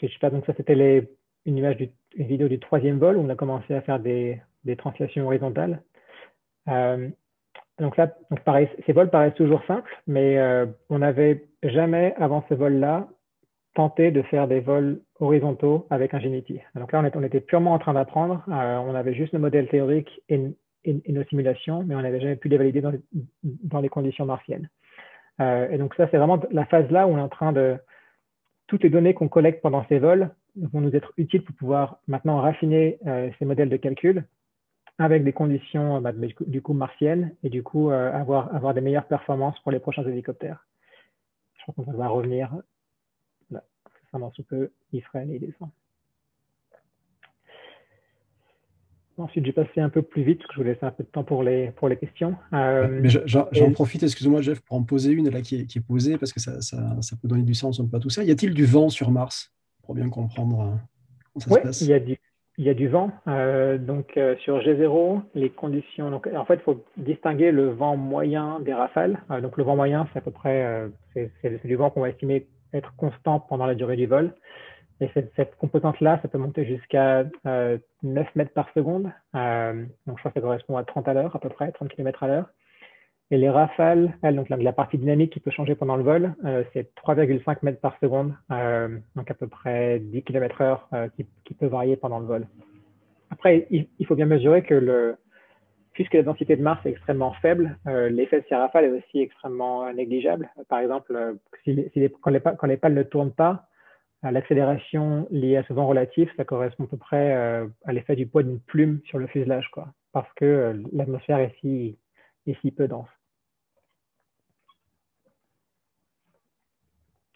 [SPEAKER 2] Je sais pas, donc ça c'était une image, une vidéo du troisième vol où on a commencé à faire des, translations horizontales. Euh, donc là, ces vols paraissent toujours simples, mais euh, on n'avait jamais, avant ce vol-là, tenté de faire des vols horizontaux avec Ingenuity. Donc là, on, était purement en train d'apprendre. Euh, on avait juste le modèle théorique et, nos simulations, mais on n'avait jamais pu les valider dans, les conditions martiennes. Euh, et donc ça, c'est vraiment la phase là où on est en train de... Toutes les données qu'on collecte pendant ces vols vont nous être utiles pour pouvoir maintenant raffiner ces modèles de calcul avec des conditions bah, du, coup, martiennes et du coup euh, avoir, avoir des meilleures performances pour les prochains hélicoptères. Je crois qu'on va revenir dans sous peu, il freine et il descend. Ensuite, j'ai passé un peu plus vite, parce que je vous laisse un peu de temps pour les, pour les questions.
[SPEAKER 3] Euh, j'en profite, excuse-moi Jeff, pour en poser une là qui est, qui est posée, parce que ça, ça, ça, peut donner du sens, on pas tout ça. Y a-t-il du vent sur Mars Pour bien comprendre euh, comment ça
[SPEAKER 2] se passe? il y a du il y a du vent. Euh, donc euh, sur G0, les conditions. Donc, en fait, il faut distinguer le vent moyen des rafales. Euh, donc le vent moyen, c'est à peu près c'est du vent qu'on va estimer être constant pendant la durée du vol. Et cette, composante-là, ça peut monter jusqu'à 9 mètres par seconde. donc je crois que ça correspond à 30 à l'heure à peu près, 30 km à l'heure. Et les rafales, donc la, partie dynamique qui peut changer pendant le vol, c'est 3,5 mètres par seconde, donc à peu près 10 km heure qui, peut varier pendant le vol. Après, il, faut bien mesurer que le, puisque la densité de Mars est extrêmement faible, l'effet de ces rafales est aussi extrêmement négligeable. Par exemple, si, les, quand, les, quand, les, pales ne tournent pas, l'accélération liée à ce vent relatif, ça correspond à peu près à l'effet du poids d'une plume sur le fuselage, quoi, parce que l'atmosphère est si, est si peu dense.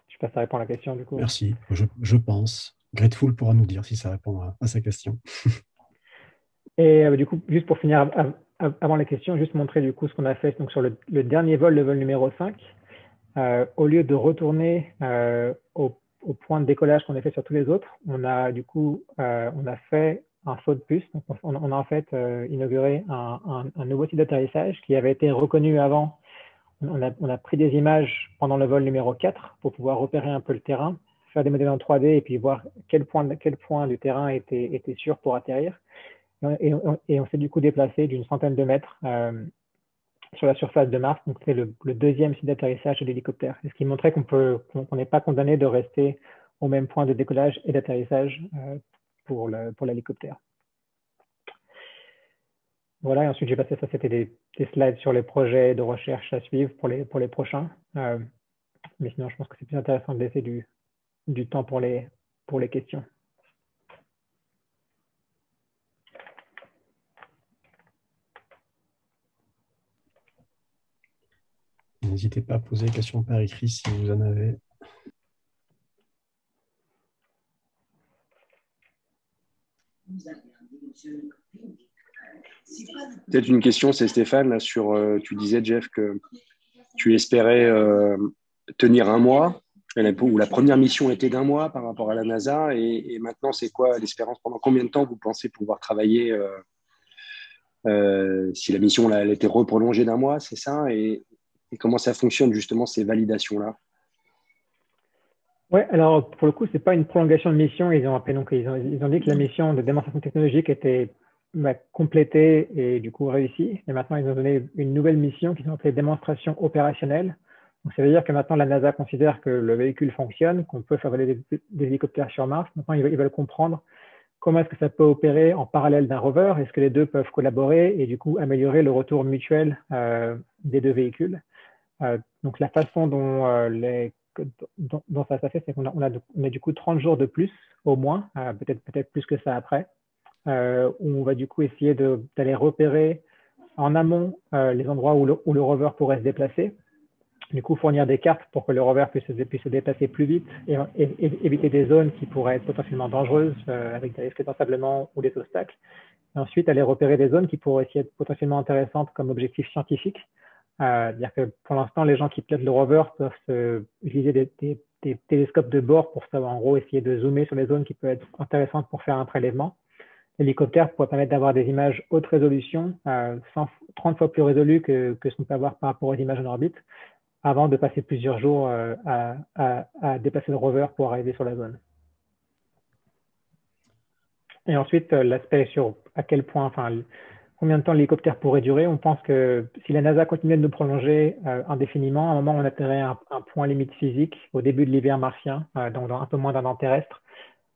[SPEAKER 2] Je sais pas si ça répond à la question du coup.
[SPEAKER 3] Merci, je, pense. Grateful pourra nous dire si ça répond à, sa question.
[SPEAKER 2] Et euh, du coup, juste pour finir avant les questions, juste montrer du coup ce qu'on a fait donc, sur le, dernier vol, le vol numéro 5. Euh, au lieu de retourner euh, au, point de décollage qu'on a fait sur tous les autres, on a du coup on a fait un saut de puce. Donc on, a en fait inauguré un, nouveau site d'atterrissage qui avait été reconnu avant on a, pris des images pendant le vol numéro 4 pour pouvoir repérer un peu le terrain, faire des modèles en 3D et puis voir quel point, quel point du terrain était, était sûr pour atterrir. Et, on, s'est du coup déplacé d'une centaine de mètres euh, sur la surface de Mars. Donc c'est le, deuxième site d'atterrissage de l'hélicoptère. Ce qui montrait qu'on qu'on n'est pas condamné de rester au même point de décollage et d'atterrissage euh, pour l'hélicoptère. Voilà, et ensuite j'ai passé ça, c'était des, slides sur les projets de recherche à suivre pour les, prochains. Euh, mais sinon, je pense que c'est plus intéressant de laisser du, temps pour les questions.
[SPEAKER 3] N'hésitez pas à poser des questions par écrit si vous en avez.
[SPEAKER 1] Peut-être une question, c'est Stéphane, sur, euh, tu disais, Jeff, que tu espérais euh, tenir un mois, ou la première mission était d'un mois par rapport à la NASA, et, maintenant, c'est quoi l'espérance? Pendant combien de temps vous pensez pouvoir travailler euh, Si la mission elle était reprolongée d'un mois, c'est ça? Et, comment ça fonctionne justement ces validations-là?
[SPEAKER 2] Oui, alors pour le coup, ce n'est pas une prolongation de mission. Ils ont, donc, ils ont, ont dit que la mission de démonstration technologique était complété et du coup réussi. Et maintenant, ils ont donné une nouvelle mission qui s'appelle démonstration opérationnelle. Donc, ça veut dire que maintenant, la NASA considère que le véhicule fonctionne, qu'on peut faire voler des, hélicoptères sur Mars. Maintenant, ils, veulent comprendre comment est-ce que ça peut opérer en parallèle d'un rover. Est-ce que les deux peuvent collaborer et du coup améliorer le retour mutuel euh, des deux véhicules? Euh, donc, la façon dont, euh, dont, ça s'est fait, c'est qu'on a, du coup 30 jours de plus au moins, peut-être peut-être plus que ça après. Euh, où on va du coup essayer d'aller repérer en amont euh, les endroits où le, rover pourrait se déplacer. Du coup, fournir des cartes pour que le rover puisse, se déplacer plus vite et, éviter des zones qui pourraient être potentiellement dangereuses euh, avec des risques d'ensablement ou des obstacles. Ensuite, aller repérer des zones qui pourraient aussi être potentiellement intéressantes comme objectif scientifique. C'est-à-dire que pour l'instant, les gens qui pilotent le rover peuvent utiliser des, télescopes de bord pour savoir, en gros, essayer de zoomer sur les zones qui peuvent être intéressantes pour faire un prélèvement. L'hélicoptère pourrait permettre d'avoir des images haute résolution, 30 fois plus résolues que, ce qu'on peut avoir par rapport aux images en orbite, avant de passer plusieurs jours euh, à, déplacer le rover pour arriver sur la zone. Et ensuite, euh, l'aspect sur à quel point, combien de temps l'hélicoptère pourrait durer. On pense que si la NASA continuait de nous prolonger euh, indéfiniment, à un moment, on atteindrait un, point limite physique au début de l'hiver martien, euh, donc dans un peu moins d'un an terrestre,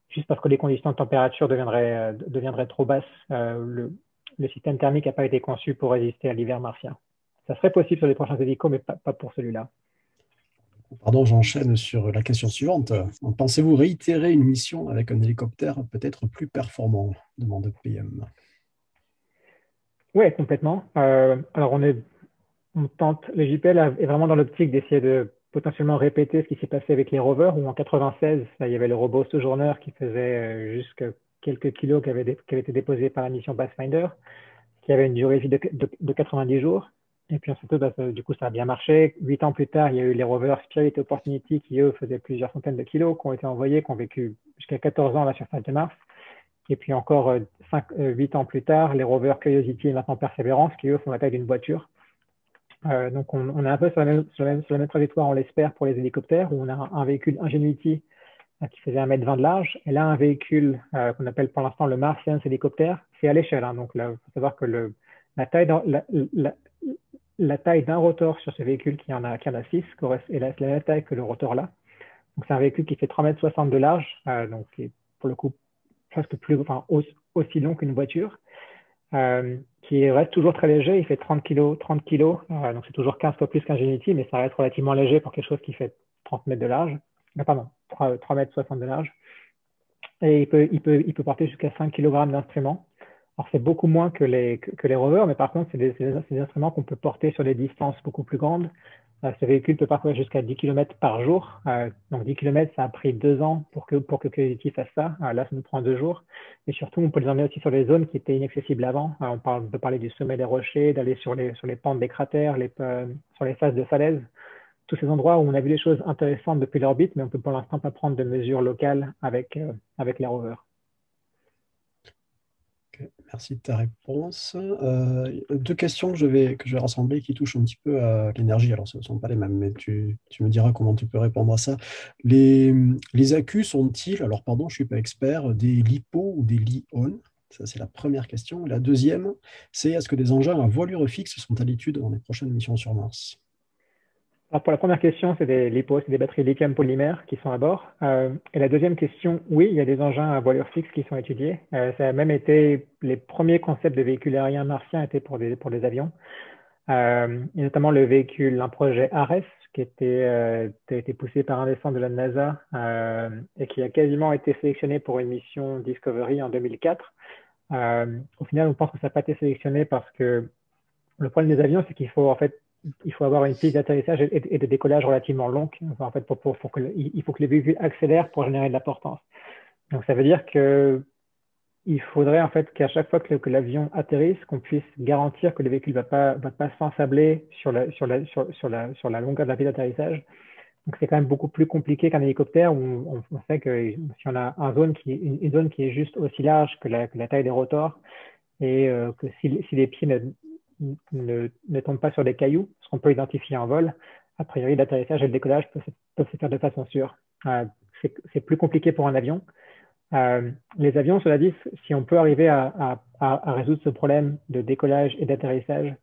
[SPEAKER 2] juste parce que les conditions de température deviendraient, deviendraient trop basses. Le, le, système thermique n'a pas été conçu pour résister à l'hiver martien. Ça serait possible sur les prochains hélicos, mais pas, pas pour celui-là.
[SPEAKER 3] Pardon, j'enchaîne sur la question suivante. Pensez-vous réitérer une mission avec un hélicoptère peut-être plus performant? demande PM.
[SPEAKER 2] Oui, complètement. Euh, alors, on, est, on tente, le JPL est vraiment dans l'optique d'essayer de potentiellement répéter ce qui s'est passé avec les rovers, où en 96, il y avait le robot Sojourner qui faisait euh, jusqu'à quelques kilos qui avait, été déposé par la mission Pathfinder, qui avait une durée de vie de 90 jours. Et puis ensuite, bah, du coup, ça a bien marché. Huit ans plus tard, il y a eu les rovers Spirit et Opportunity qui, eux, faisaient plusieurs centaines de kilos, qui ont été envoyés, qui ont vécu jusqu'à 14 ans à la surface de Mars. Et puis encore euh, euh, huit ans plus tard, les rovers Curiosity et maintenant Perseverance, qui, eux, font la taille d'une voiture. Euh, donc, on, est un peu sur la, même, sur, même, trajectoire, on l'espère, pour les hélicoptères, où on a un, véhicule Ingenuity qui faisait 1m20 de large. Et là, un véhicule qu'on appelle pour l'instant le Martian hélicoptère, c'est à l'échelle. Hein. donc, il faut savoir que le, la taille, dans, la, la taille d'un rotor sur ce véhicule qui en a, qui en a 6 est la, la taille que le rotor là. Donc c'est un véhicule qui fait 3,60 m de large, donc qui est pour le coup presque plus, enfin, aussi, long qu'une voiture, euh, qui reste toujours très léger, il fait 30 kg, 30 kg, donc c'est toujours 15 fois plus qu'un Genity, mais ça reste relativement léger pour quelque chose qui fait 30 mètres de large, euh, pardon, 3, 3 mètres 60 de large. Et il peut, porter jusqu'à 5 kg d'instruments. Alors, c'est beaucoup moins que, les rovers, mais par contre, c'est des, instruments qu'on peut porter sur des distances beaucoup plus grandes. Euh, ce véhicule peut parcourir jusqu'à 10 km par jour. Euh, donc, 10 km, ça a pris deux ans pour que, pour que Curiosity fasse ça. Euh, là, ça nous prend deux jours. Et surtout, on peut les emmener aussi sur des zones qui étaient inaccessibles avant. on, parle, peut parler du sommet des rochers, d'aller sur les, sur les pentes des cratères, les, sur les faces de falaise. Tous ces endroits où on a vu des choses intéressantes depuis l'orbite, mais on peut pour l'instant pas prendre de mesures locales avec, avec les rovers.
[SPEAKER 3] Merci de ta réponse. Euh, deux questions que je, vais, que je vais rassembler qui touchent un petit peu à l'énergie. Alors, ce ne sont pas les mêmes, mais tu, me diras comment tu peux répondre à ça. Les, les accus sont-ils, alors pardon, je ne suis pas expert, des LiPo ou des Li-on Ça, c'est la première question. La deuxième, c'est est-ce que des engins à voilure fixe sont à l'étude dans les prochaines missions sur Mars?
[SPEAKER 2] Pour la première question, c'est des LiPo, c'est des batteries lithium polymères qui sont à bord. Euh, et la deuxième question, oui, il y a des engins à voilure fixe qui sont étudiés. Euh, ça a même été les premiers concepts de véhicules aériens martiens étaient pour des, pour des avions. Euh, et notamment le véhicule, un projet Ares qui était, a été poussé par un des centres de la NASA et qui a quasiment été sélectionné pour une mission Discovery en 2004. au final, on pense que ça n'a pas été sélectionné parce que le problème des avions, c'est qu'il faut en fait il faut avoir une piste d'atterrissage et, de décollage relativement longue. en fait, il faut que les véhicules accélèrent pour générer de la portance. Donc, ça veut dire que il faudrait en fait qu'à chaque fois que, l'avion atterrisse, qu'on puisse garantir que le véhicule ne va pas, va pas s'ensabler sur la, longueur de la piste d'atterrissage. Donc, c'est quand même beaucoup plus compliqué qu'un hélicoptère où on, sait que si on a une, zone qui est juste aussi large que la, taille des rotors et euh, que si, si, les pieds ne, ne, tombe pas sur des cailloux, ce qu'on peut identifier en vol, a priori, l'atterrissage et le décollage peuvent se, faire de façon sûre. Euh, c'est plus compliqué pour un avion. Euh, les avions, cela dit, si on peut arriver à, résoudre ce problème de décollage et d'atterrissage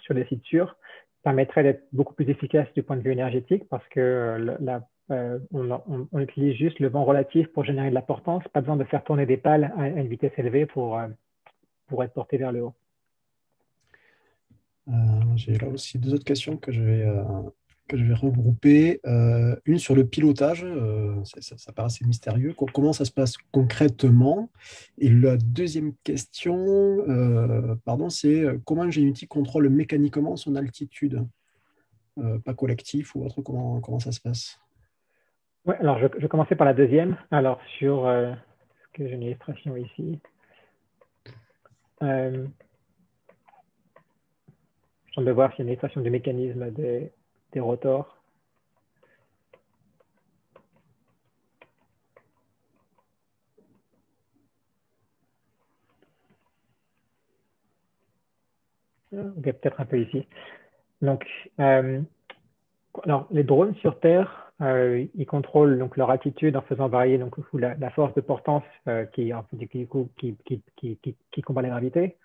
[SPEAKER 2] sur des sites sûrs, permettrait d'être beaucoup plus efficace du point de vue énergétique parce que euh, on, utilise juste le vent relatif pour générer de la portance, pas besoin de faire tourner des pales à, une vitesse élevée pour, pour être porté vers le haut.
[SPEAKER 3] Euh, j'ai là aussi deux autres questions que je vais, euh, que je vais regrouper. Euh, une sur le pilotage, ça, paraît assez mystérieux. Comment ça se passe concrètement? Et la deuxième question, pardon, c'est comment Genuity contrôle mécaniquement son altitude? Pas collectif ou autre, comment, comment ça se passe?
[SPEAKER 2] Alors je, vais commencer par la deuxième. Alors sur ce que j'ai une illustration ici de voir s'il y a une illustration du mécanisme des, rotors. peut-être un peu ici. Donc, euh, alors, les drones sur Terre, euh, ils contrôlent donc leur attitude en faisant varier donc la, force de portance euh, qui, qui, combat la gravité.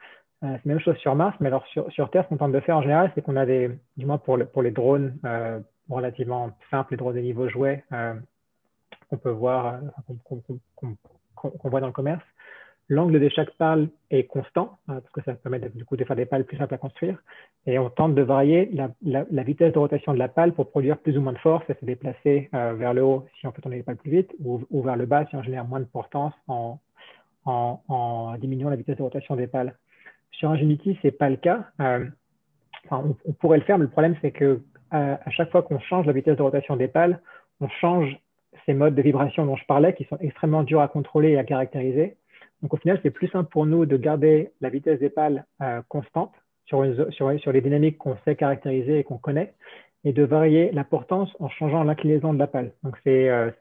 [SPEAKER 2] C'est la même chose sur Mars, mais alors sur, Terre, ce qu'on tente de faire en général, c'est qu'on a des, du moins pour, les drones relativement simples, les drones de niveau jouet qu'on peut voir, qu'on voit dans le commerce, L'angle de chaque pale est constant, hein, parce que ça permet du coup de faire des pales plus simples à construire. Et on tente de varier la, vitesse de rotation de la pale pour produire plus ou moins de force et se déplacer euh, vers le haut si en fait on les pales plus vite, ou, vers le bas si on génère moins de portance en, diminuant la vitesse de rotation des pales. Sur Unity, ce n'est pas le cas. Euh, on, pourrait le faire, mais le problème c'est que euh, à chaque fois qu'on change la vitesse de rotation des pales, on change ces modes de vibration dont je parlais, qui sont extrêmement durs à contrôler et à caractériser. Donc au final, c'est plus simple pour nous de garder la vitesse des pales euh, constante sur, les dynamiques qu'on sait caractériser et qu'on connaît, et de varier la portance en changeant l'inclinaison de la pale. Donc c'est un,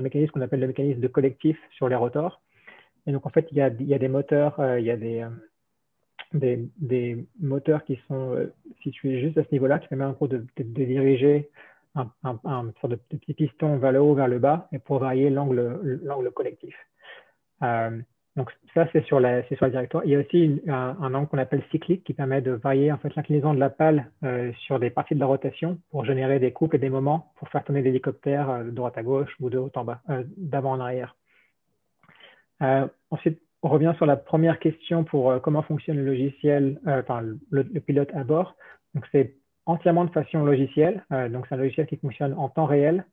[SPEAKER 2] mécanisme qu'on appelle le mécanisme de collectif sur les rotors. Et donc en fait, il y a, des moteurs, il y a des, des, moteurs qui sont situés juste à ce niveau-là, qui permettent en gros de, de, diriger un, sorte de petit piston vers le haut, vers le bas, et pour varier l'angle collectif. Donc ça, c'est sur, la, sur directoire. Il y a aussi un, angle qu'on appelle cyclique qui permet de varier en fait l'inclinaison de la pale euh, sur des parties de la rotation pour générer des couples et des moments pour faire tourner l'hélicoptère euh, de droite à gauche ou de haut en bas, euh, d'avant en arrière. ensuite, on revient sur la première question pour comment fonctionne le logiciel, enfin le, pilote à bord. Donc c'est entièrement de façon logicielle. donc c'est un logiciel qui fonctionne en temps réel,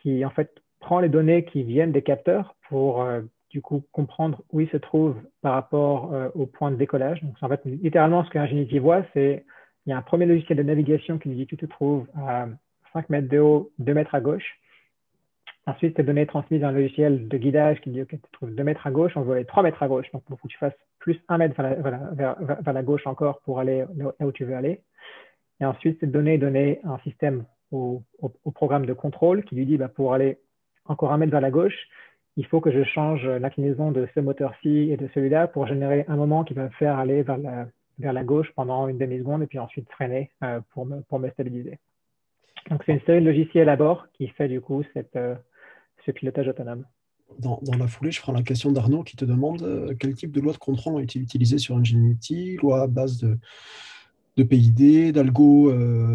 [SPEAKER 2] qui en fait prend les données qui viennent des capteurs pour du coup comprendre où il se trouve par rapport euh, au point de décollage. Donc, en fait, littéralement, ce qu'un Unity voit, c'est il y a un premier logiciel de navigation qui nous dit tu te trouves à 5 mètres de haut, 2 mètres à gauche. Ensuite, ces données transmises à un logiciel de guidage qui dit ok, tu trouves 2 mètres à gauche, on veut aller 3 mètres à gauche. Donc, il faut que tu fasses plus 1 mètre vers la, gauche encore pour aller là où tu veux aller. Et ensuite, cette donnée est donnée à un système au, programme de contrôle qui lui dit bah, pour aller encore un mètre vers la gauche, il faut que je change l'inclinaison de ce moteur-ci et de celui-là pour générer un moment qui va me faire aller vers la, gauche pendant une demi-seconde et puis ensuite freiner euh, pour, me, pour me stabiliser. Donc, c'est une série de logiciels à bord qui fait du coup cette, euh, ce pilotage autonome.
[SPEAKER 3] Dans, dans, la foulée, je prends la question d'Arnaud qui te demande euh, quel type de loi de contrôle a été utilisé sur Ingenuity, loi à base de, de PID, d'algo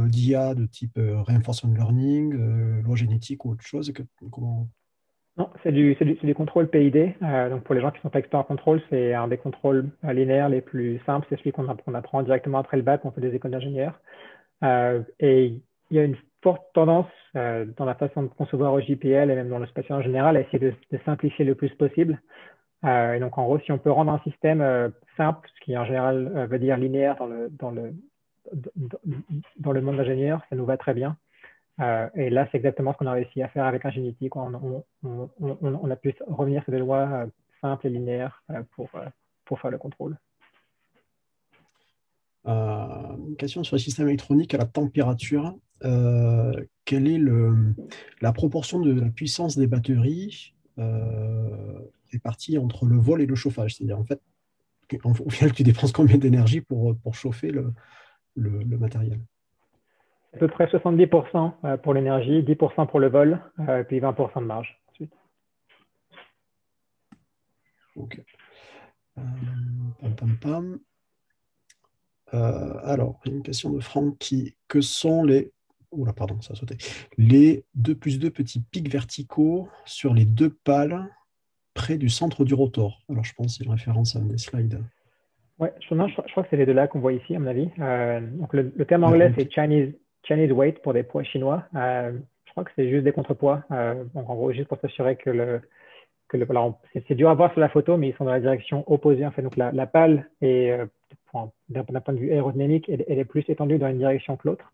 [SPEAKER 3] d'IA de type reinforcement learning, loi génétique ou autre chose. Que, comment,
[SPEAKER 2] non, c'est du, du, du, contrôle PID. Euh, donc pour les gens qui sont pas experts en contrôle, c'est un des contrôles linéaires les plus simples. C'est celui qu'on apprend directement après le bac, on fait des écoles d'ingénieurs. Euh, et il y a une forte tendance euh, dans la façon de concevoir OJPL et même dans le spatial en général à essayer de, simplifier le plus possible. Euh, et donc en gros, si on peut rendre un système euh, simple, ce qui en général veut dire linéaire dans le, dans le, dans le monde d'ingénieur, ça nous va très bien. Et là, c'est exactement ce qu'on a réussi à faire avec Ingenuity. On, on, on, on, a pu revenir sur des lois simples et linéaires pour, pour faire le contrôle.
[SPEAKER 3] Une question sur le système électronique à la température. quelle est le, la proportion de la puissance des batteries répartie entre le vol et le chauffage? C'est-à-dire, en fait, au final, tu dépenses combien d'énergie pour, pour chauffer le, le, le matériel?
[SPEAKER 2] À peu près 70% euh, pour l'énergie, 10% pour le vol, euh, et puis 20% de marge. Ensuite.
[SPEAKER 3] Ok. Euh, pam, pam, alors, une question de Franck qui. Que sont les. Oula, pardon, ça a sauté. Les 2 plus 2 petits pics verticaux sur les deux pales près du centre du rotor. Alors, je pense que c'est une référence à un des slides.
[SPEAKER 2] Oui, je, je, crois que c'est les deux là qu'on voit ici, à mon avis. donc, le, le terme anglais, c'est Chinese Chinese weight pour des poids chinois. Euh, je crois que c'est juste des contrepoids. Euh, donc en gros, juste pour s'assurer que le, que le c'est dur à voir sur la photo, mais ils sont dans la direction opposée. En fait, donc la, la pale est d'un point de vue aérodynamique, elle, est plus étendue dans une direction que l'autre.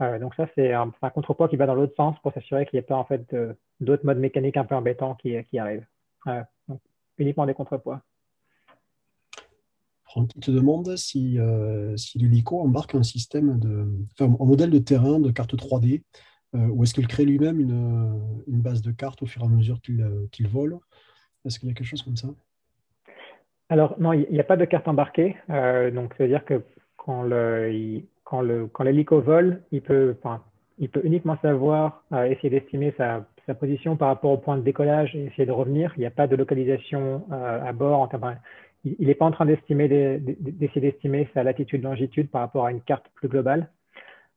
[SPEAKER 2] Euh, donc ça, c'est un, un, contrepoids qui va dans l'autre sens pour s'assurer qu'il n'y ait pas en fait d'autres modes mécaniques un peu embêtants qui, arrivent. Euh, donc uniquement des contrepoids.
[SPEAKER 3] Francky te demande si, euh, l'hélico embarque un système de, enfin, un modèle de terrain de carte 3D, euh, ou est-ce qu'il crée lui-même une, base de cartes au fur et à mesure qu'il vole? Est-ce qu'il y a quelque chose comme ça?
[SPEAKER 2] Alors non, il n'y a pas de carte embarquée. donc, ça veut dire que quand le, quand le, quand l'hélico vole, il peut, enfin, il peut uniquement savoir essayer d'estimer sa, position par rapport au point de décollage et essayer de revenir. Il n'y a pas de localisation à bord. En termes, il n'est pas en train d'estimer, d'essayer d'estimer sa latitude, longitude par rapport à une carte plus globale.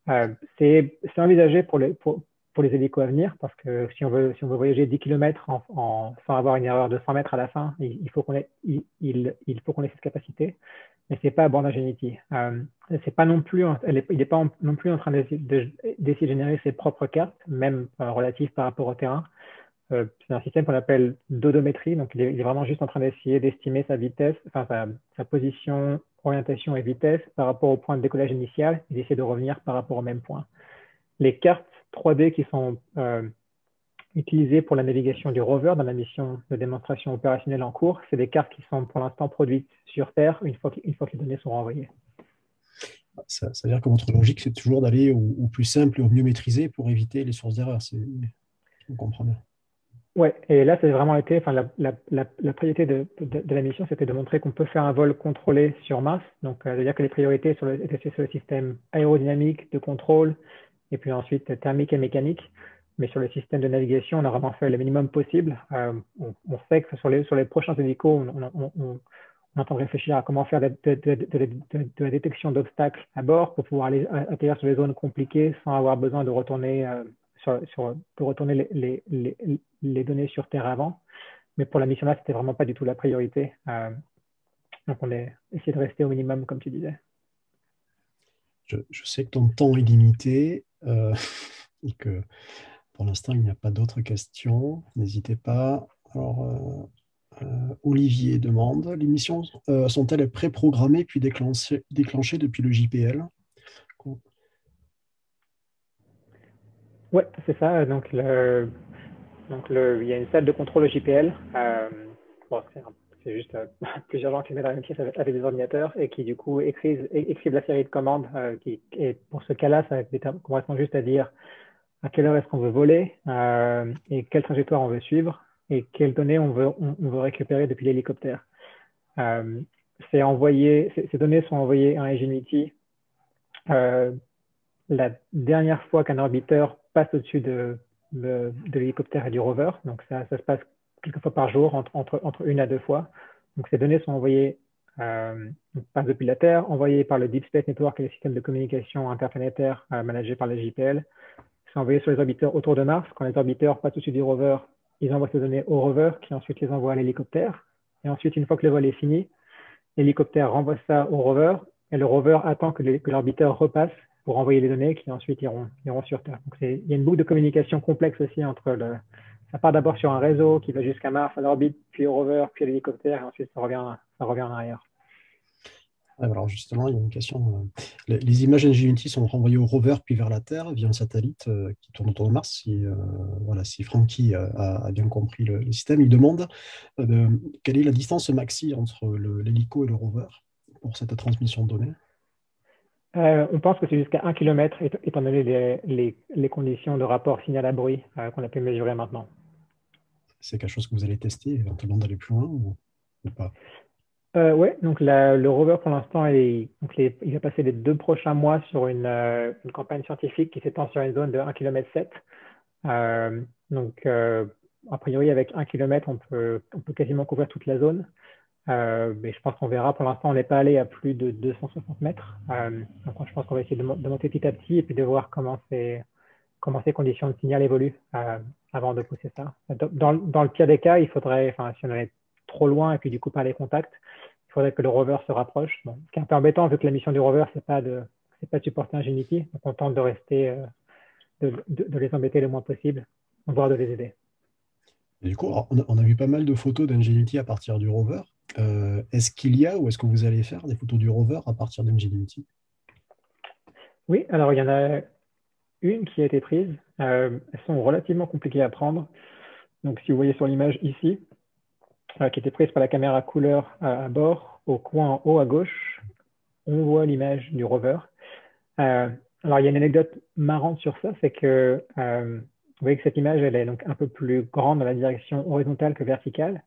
[SPEAKER 2] Euh, c'est envisagé pour les, pour, pour les hélicos à venir, parce que si on veut, si on veut voyager 10 km en, sans avoir une erreur de 100 mètres à la fin, il, faut qu'on ait, il, il, faut qu'on ait cette capacité. Mais c'est pas bord d'ingénieté. Euh, c'est pas non plus, il n'est pas non plus en train d'essayer de, générer ses propres cartes, même euh, relatives par rapport au terrain. Euh, c'est un système qu'on appelle dodométrie, donc il est, vraiment juste en train d'essayer d'estimer sa vitesse, enfin sa, position, orientation et vitesse par rapport au point de décollage initial et d'essayer de revenir par rapport au même point. Les cartes 3D qui sont euh, utilisées pour la navigation du rover dans la mission de démonstration opérationnelle en cours, c'est des cartes qui sont pour l'instant produites sur Terre une fois, une fois que les données sont renvoyées.
[SPEAKER 3] Ça, veut dire que votre logique, c'est toujours d'aller au, plus simple et au mieux maîtrisé pour éviter les sources d'erreur. On comprend bien.
[SPEAKER 2] Oui, et là, c'est vraiment été, enfin, la, la, la, priorité de, de, la mission, c'était de montrer qu'on peut faire un vol contrôlé sur Mars. Donc, euh, c'est-à-dire que les priorités sur le, étaient sur le système aérodynamique de contrôle, et puis ensuite thermique et mécanique. Mais sur le système de navigation, on a vraiment fait le minimum possible. Euh, on, sait que sur les, prochains hélicos, on, entend réfléchir à comment faire de, la détection d'obstacles à bord pour pouvoir aller atterrir sur les zones compliquées sans avoir besoin de retourner euh, retourner les, données sur Terre avant. Mais pour la mission là, c'était vraiment pas du tout la priorité. Euh, donc on a essayé de rester au minimum, comme tu disais.
[SPEAKER 3] Je sais que ton temps est limité euh, que pour l'instant, il n'y a pas d'autres questions. N'hésitez pas. Alors, euh, Olivier demande, les missions sont-elles préprogrammées puis déclenchées, depuis le JPL
[SPEAKER 2] Oui, c'est ça. Donc, donc il y a une salle de contrôle au JPL. Euh, c'est juste euh, plusieurs gens qui mettent dans la même pièce avec, des ordinateurs et qui, du coup, écrivent, la série de commandes. Euh, et pour ce cas-là, ça correspond juste à dire à quelle heure est-ce qu'on veut voler euh, et quelle trajectoire on veut suivre et quelles données on veut, récupérer depuis l'hélicoptère. C'est ces données sont envoyées à Ingenuity la dernière fois qu'un orbiteur passe au-dessus de, de, l'hélicoptère et du rover. Donc ça, ça, se passe quelques fois par jour, entre, entre, entre, une à deux fois. Donc ces données sont envoyées euh, pas depuis la Terre, envoyées par le Deep Space Network et le système de communication interplanétaire euh, managé par le JPL. sont envoyées sur les orbiteurs autour de Mars. Quand les orbiteurs passent au-dessus du rover, ils envoient ces données au rover qui ensuite les envoie à l'hélicoptère. Et ensuite, une fois que le vol est fini, l'hélicoptère renvoie ça au rover et le rover attend que l'orbiteur repasse pour envoyer les données qui ensuite iront, iront sur Terre. Donc il y a une boucle de communication complexe aussi entre le. Ça part d'abord sur un réseau qui va jusqu'à Mars, à l'orbite, puis au rover, puis à l'hélicoptère, et ensuite ça revient, ça revient en arrière.
[SPEAKER 3] Alors justement, il y a une question. Euh, les images Ingenuity sont renvoyées au rover puis vers la Terre via un satellite euh, qui tourne autour de Mars. Si, euh, voilà, si Frankie a, bien compris le, système, il demande quelle est la distance maxi entre l'hélico et le rover pour cette transmission de données?
[SPEAKER 2] Euh, on pense que c'est jusqu'à 1 km, étant donné les, conditions de rapport signal à bruit euh, qu'on a pu mesurer maintenant.
[SPEAKER 3] C'est quelque chose que vous allez tester éventuellement d'aller plus loin ou, pas?
[SPEAKER 2] Euh, Oui, donc le rover pour l'instant, il, va passer les deux prochains mois sur une, campagne scientifique qui s'étend sur une zone de 1 km 7. donc, a priori, avec 1 km, on peut, quasiment couvrir toute la zone. Euh, mais je pense qu'on verra. Pour l'instant, on n'est pas allé à plus de 260 mètres. Euh, donc, je pense qu'on va essayer de, monter petit à petit et puis de voir comment ces, conditions de signal évoluent euh, avant de pousser ça. Dans, dans, le pire des cas, il faudrait, enfin, si on allait trop loin et puis du coup pas les contacts, il faudrait que le rover se rapproche. Bon, ce qui est un peu embêtant vu que la mission du rover, c'est pas de, c'est pas de supporter Ingenuity. Donc, on tente de rester, de, de, de, les embêter le moins possible, voire de les aider.
[SPEAKER 3] du coup, on a, vu pas mal de photos d'Ingenuity à partir du rover. Euh, est-ce qu'il y a ou est-ce que vous allez faire des photos du rover à partir d'Ingenuity
[SPEAKER 2] Oui, alors il y en a une qui a été prise. Euh, elles sont relativement compliquées à prendre. Donc si vous voyez sur l'image ici, euh, qui était prise par la caméra couleur à, bord, au coin en haut à gauche, on voit l'image du rover. alors il y a une anecdote marrante sur ça, c'est que vous voyez que cette image, elle est donc un peu plus grande dans la direction horizontale que verticale.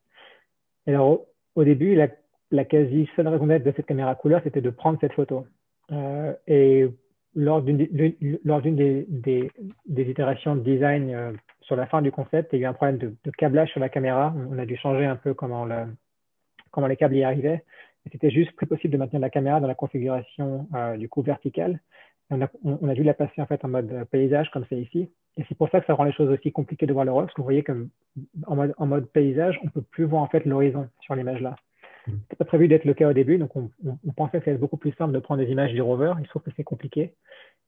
[SPEAKER 2] Et alors, au début, la, quasi seule raison d'être de cette caméra couleur, c'était de prendre cette photo. Euh, et lors d'une des, des, des, itérations de design euh, sur la fin du concept, il y a eu un problème de, câblage sur la caméra. On a dû changer un peu comment, comment les câbles y arrivaient. C'était juste plus possible de maintenir la caméra dans la configuration du coup verticale. On a, on a, dû la passer en fait en mode paysage comme c'est ici. Et c'est pour ça que ça rend les choses aussi compliquées de voir le rover, parce que vous voyez qu'en mode, en mode paysage, on peut plus voir en fait l'horizon sur l'image là. Mm. C'était pas prévu d'être le cas au début, donc on, pensait que c'était beaucoup plus simple de prendre des images du rover. Il se trouve que c'est compliqué.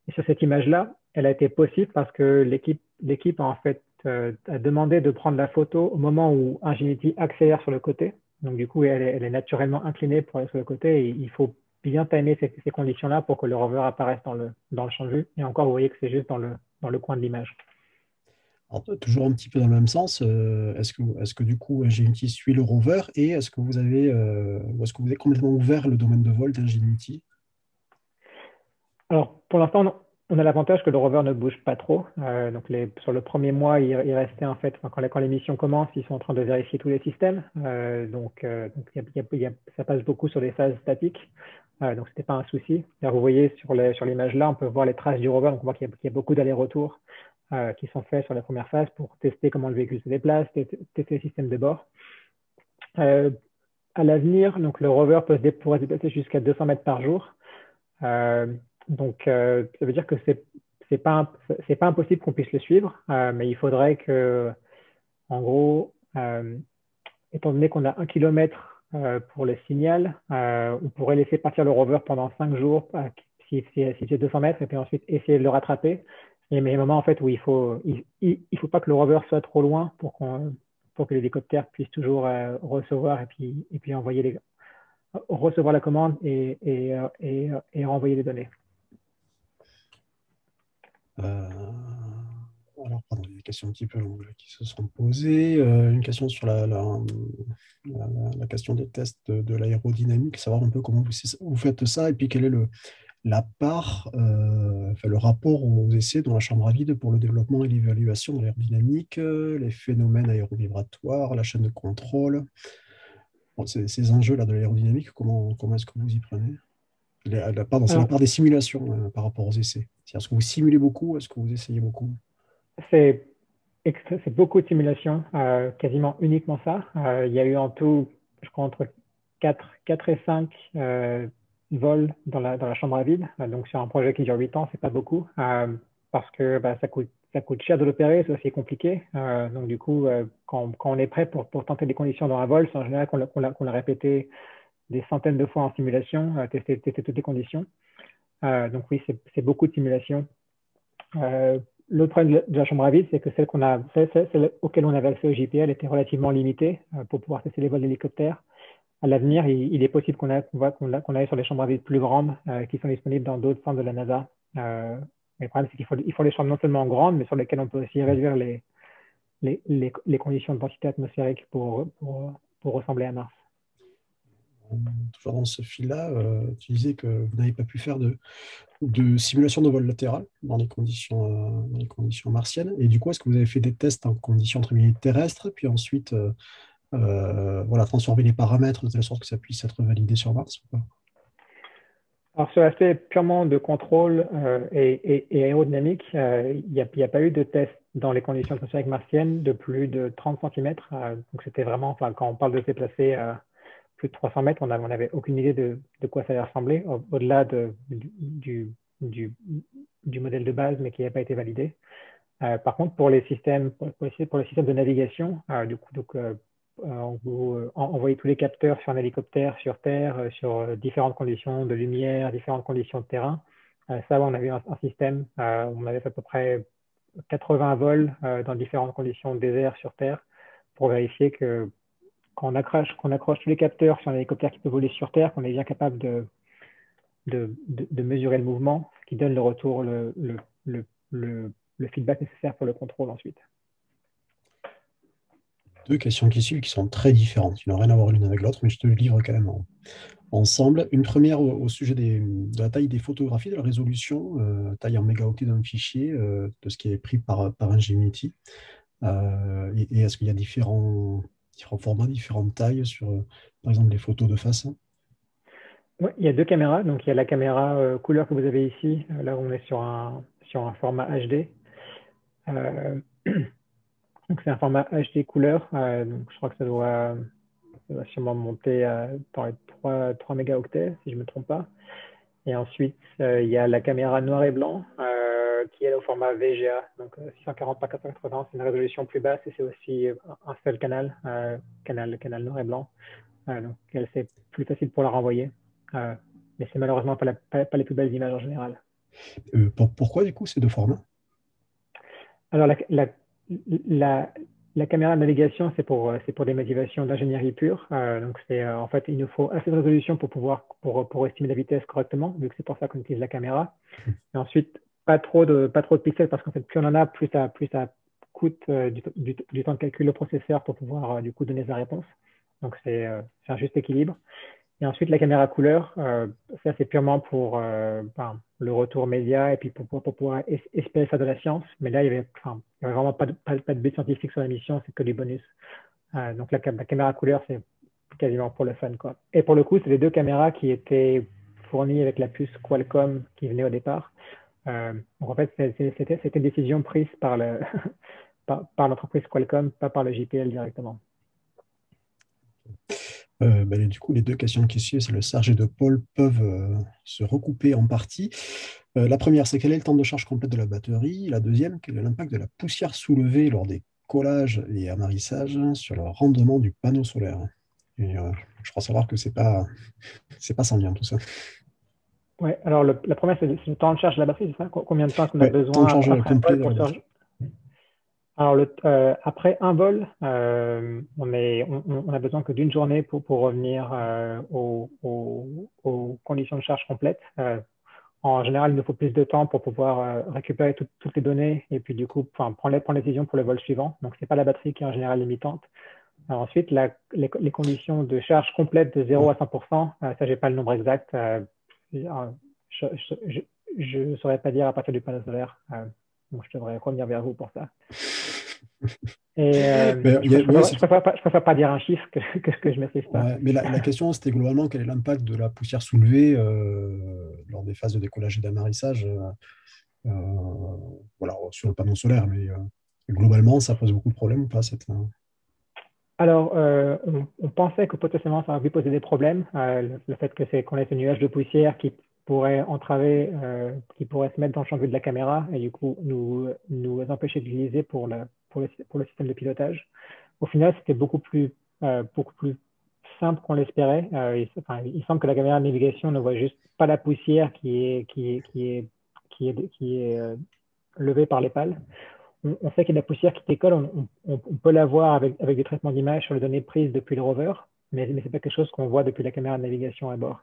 [SPEAKER 2] Et sur cette image-là, elle a été possible parce que l'équipe, l'équipe en fait euh, a demandé de prendre la photo au moment où Ingenuity accélère sur le côté. Donc du coup, elle est, elle est naturellement inclinée pour aller sur le côté et il faut bien timer ces, conditions-là pour que le rover apparaisse dans le, champ de vue. Et encore, vous voyez que c'est juste dans le coin de l'image.
[SPEAKER 3] Toujours un petit peu dans le même sens, euh, est-ce que, du coup Ingenuity suit le rover et est-ce que vous avez euh, est-ce que vous avez complètement ouvert le domaine de vol d'Ingenuity?
[SPEAKER 2] Alors pour l'instant, on a l'avantage que le rover ne bouge pas trop. Euh, donc sur le premier mois, il, restait en fait, quand, quand, les missions commencent, ils sont en train de vérifier tous les systèmes. donc, ça passe beaucoup sur les phases statiques. donc c'était pas un souci. vous voyez sur l'image là, on peut voir les traces du rover. Donc on voit qu'il y, a beaucoup d'allers-retours. Euh, qui sont faits sur la première phase pour tester comment le véhicule se déplace, tester le système de bord. Euh, à l'avenir, donc le rover pourrait se déplacer jusqu'à 200 mètres par jour. Euh, donc, ça veut dire que c'est c'est pas impossible qu'on puisse le suivre, mais il faudrait que, en gros, étant donné qu'on a un kilomètre pour le signal, on pourrait laisser partir le rover pendant 5 jours si, si, si c'est 200 mètres et puis ensuite essayer de le rattraper il y a des moments en fait où il faut, il, faut pas que le rover soit trop loin pour, qu'on, pour que l'hélicoptère puisse toujours euh, recevoir et puis, et puis envoyer recevoir la commande et, et, euh, et, euh, et renvoyer les données.
[SPEAKER 3] alors, pardon, il y a des questions un petit peu longues qui se sont posées. une question sur la, la, question des tests de, de l'aérodynamique, savoir un peu comment vous, vous, faites ça et puis quel est le, la part, euh, le rapport aux essais dans la chambre à vide pour le développement et l'évaluation de l'aérodynamique, euh, les phénomènes aérovibratoires, la chaîne de contrôle. ces, enjeux-là de l'aérodynamique, comment, comment est-ce que vous y prenez? La, Pardon, c'est la part des simulations hein, par rapport aux essais. Est-ce que vous simulez beaucoup Est-ce que vous essayez beaucoup?
[SPEAKER 2] C'est beaucoup de simulations, euh, quasiment uniquement ça. il y a eu en tout, je crois, entre 4, 4 et 5 vol dans la, chambre à vide. Euh, donc, sur un projet qui dure 8 ans, c'est pas beaucoup euh, parce que bah, ça, coûte, ça cher de l'opérer, c'est aussi compliqué. Euh, donc, du coup, quand, on est prêt pour, tenter des conditions dans un vol, c'est en général qu'on l'a l'a répété des centaines de fois en simulation, tester, toutes les conditions. donc, oui, c'est beaucoup de simulations. L'autre problème de la chambre à vide, c'est que celle, qu'on a, auquel on avait accès au JPL était relativement limitée pour pouvoir tester les vols d'hélicoptères à l'avenir, il, est possible qu'on qu aille sur des chambres à vide plus grandes euh, qui sont disponibles dans d'autres centres de la NASA. Euh, le problème, c'est qu'il faut, il faut les chambres non seulement grandes, mais sur lesquelles on peut aussi réduire les, les, les, conditions de densité atmosphérique pour, pour, pour, ressembler à Mars.
[SPEAKER 3] Toujours dans ce fil-là, euh, tu disais que vous n'avez pas pu faire de, de simulation de vol latéral dans les conditions, dans les conditions martiennes. Et du coup, est-ce que vous avez fait des tests en conditions terrestres, puis ensuite euh, voilà, transformer les paramètres de telle sorte que ça puisse être validé sur Mars
[SPEAKER 2] alors sur l'aspect purement de contrôle euh, et, aérodynamique, euh, il n'y a, pas eu de test dans les conditions atmosphériques martiennes de plus de 30 cm. donc c'était vraiment, quand on parle de se déplacer plus de 300 mètres, on n'avait aucune idée de, quoi ça allait ressembler, au-delà du, du, modèle de base, mais qui n'a pas été validé. par contre, pour les systèmes, pour, les systèmes de navigation, du coup, euh, euh, envoyer tous les capteurs sur un hélicoptère, sur Terre, euh, sur différentes conditions de lumière, différentes conditions de terrain. ça, on avait un, un système, on avait fait à peu près 80 vols dans différentes conditions de désert sur Terre pour vérifier que quand on accroche, qu'on accroche tous les capteurs sur un hélicoptère qui peut voler sur Terre, qu'on est bien capable de, mesurer le mouvement, ce qui donne le retour, le feedback nécessaire pour le contrôle ensuite
[SPEAKER 3] deux questions qui suivent qui sont très différentes, qui n'ont rien à voir l'une avec l'autre, mais je te livre quand même ensemble. Une première au, sujet de la taille des photographies, de la résolution, euh, taille en mégaoctets d'un fichier, euh, de ce qui est pris par, par Ingenuity. Euh, et, est-ce qu'il y a différents, formats, différentes tailles sur, par exemple, les photos de face?
[SPEAKER 2] Il y a deux caméras. Donc, il y a la caméra couleur que vous avez ici. Là, on est un, sur un format HD. Donc c'est un format HD couleur. Euh, donc je crois que ça doit ça sûrement monter à, dans les 3, 3 mégaoctets, si je ne me trompe pas. Et ensuite, il y a la caméra noir et blanc qui est au format VGA, donc 640 par 480, c'est une résolution plus basse et c'est aussi un seul canal, canal, canal noir et blanc. donc, c'est plus facile pour la renvoyer. mais c'est malheureusement pas, pas, les plus belles images en général.
[SPEAKER 3] pourquoi du coup ces deux formats?
[SPEAKER 2] Alors, la, la, la, la caméra de navigation, c'est pour, c'est pour des motivations d'ingénierie pure. Euh, donc, c'est euh, en fait, il nous faut assez de résolution pour pouvoir pour, pour estimer la vitesse correctement, vu que c'est pour ça qu'on utilise la caméra. Et ensuite, pas trop de pas trop de pixels parce qu'en fait, plus on en a, plus ça plus ça coûte euh, du, du, temps de calcul au processeur pour pouvoir du coup donner sa réponse. Donc, c'est un juste équilibre. Et ensuite, la caméra couleur, euh, ça c'est purement pour euh, ben, le retour média et puis pour, pouvoir espérer ça de la science. Mais là, il n'y avait, vraiment pas de, but scientifique sur la mission, c'est que du bonus. Euh, donc la, caméra couleur, c'est quasiment pour le fun. Quoi. Et pour le coup, c'est les deux caméras qui étaient fournies avec la puce Qualcomm qui venait au départ. donc en fait, c'était une décision prise par l'entreprise Qualcomm, pas par le JPL directement.
[SPEAKER 3] Euh, ben, du coup, les deux questions qui suivent, c'est le Serge et de Paul, peuvent euh, se recouper en partie. Euh, la première, c'est quel est le temps de charge complète de la batterie? La deuxième, quel est l'impact de la poussière soulevée lors des collages et amarissages sur le rendement du panneau solaire? Je crois savoir que ce n'est pas, pas sans lien tout ça.
[SPEAKER 2] Oui, alors la première, c'est le temps de charge de la batterie, Combien de temps qu'on a besoin temps de charge complet pour, alors, le, euh, après un vol, euh, on, est, on, on, a besoin que d'une journée pour, pour revenir euh, aux, aux, conditions de charge complètes. Euh, en général, il nous faut plus de temps pour pouvoir euh, récupérer tout, toutes les données et puis du coup, enfin, prendre, les, prendre les décisions pour le vol suivant. Donc, c'est pas la batterie qui est en général limitante. Alors, ensuite, la, les, les, conditions de charge complète de 0 à 100%, euh, ça, j'ai pas le nombre exact. je ne saurais pas dire à partir du panneau solaire. Donc, je devrais revenir vers vous pour ça. Et euh, je, ne préfère, pas dire un chiffre que, que, je ne maîtrise pas.
[SPEAKER 3] mais la, question, c'était globalement quel est l'impact de la poussière soulevée euh, lors des phases de décollage et d'amarrissage euh, voilà, sur le panneau solaire. Mais globalement, ça pose beaucoup de problèmes ou pas cette,
[SPEAKER 2] alors, on, on, pensait que potentiellement ça aurait pu poser des problèmes. le, fait que c'est qu'on ait ce nuage de poussière qui pourrait entraver, qui pourrait se mettre dans le champ de vue de la caméra et du coup nous, nous empêcher d'utiliser pour, la, pour le, système de pilotage. Au final, c'était beaucoup plus, euh, beaucoup plus simple qu'on l'espérait. Euh, il, semble que la caméra de navigation ne voit juste pas la poussière qui est, qui est, qui est, qui est, qui est euh, levée par les pales. On, sait qu'il y a de la poussière qui décolle. On, on, peut la voir avec, avec des traitements d'image sur les données prises depuis le rover, mais, mais ce n'est pas quelque chose qu'on voit depuis la caméra de navigation à bord.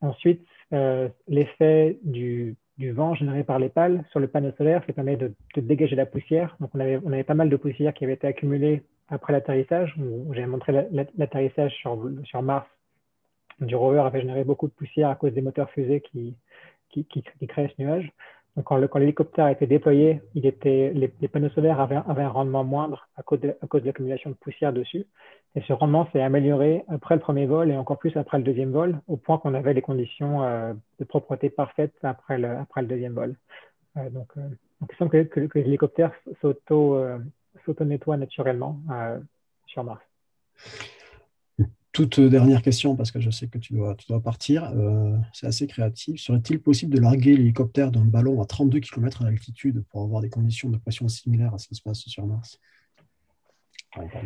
[SPEAKER 2] ensuite, l'effet du, vent généré par les pales sur le panneau solaire qui permet de, dégager la poussière. Donc on avait, pas mal de poussière qui avait été accumulée après l'atterrissage. J'ai montré l'atterrissage sur, Mars. Du rover avait généré beaucoup de poussière à cause des moteurs fusées qui, créaient ce nuage. Donc quand l'hélicoptère été déployé, était, les, panneaux solaires avaient, un rendement moindre à cause de l'accumulation de poussière dessus. Et ce rendement s'est amélioré après le premier vol et encore plus après le deuxième vol, au point qu'on avait les conditions euh, de propreté parfaites après le, après le deuxième vol. Euh, donc, euh, donc, il semble que, l'hélicoptère s'auto-nettoie naturellement sur Mars.
[SPEAKER 3] Toute dernière question, parce que je sais que tu dois, tu dois partir. C'est assez créatif. Serait-il possible de larguer l'hélicoptère d'un ballon à 32 km d'altitude pour avoir des conditions de pression similaires à ce qui se passe sur Mars?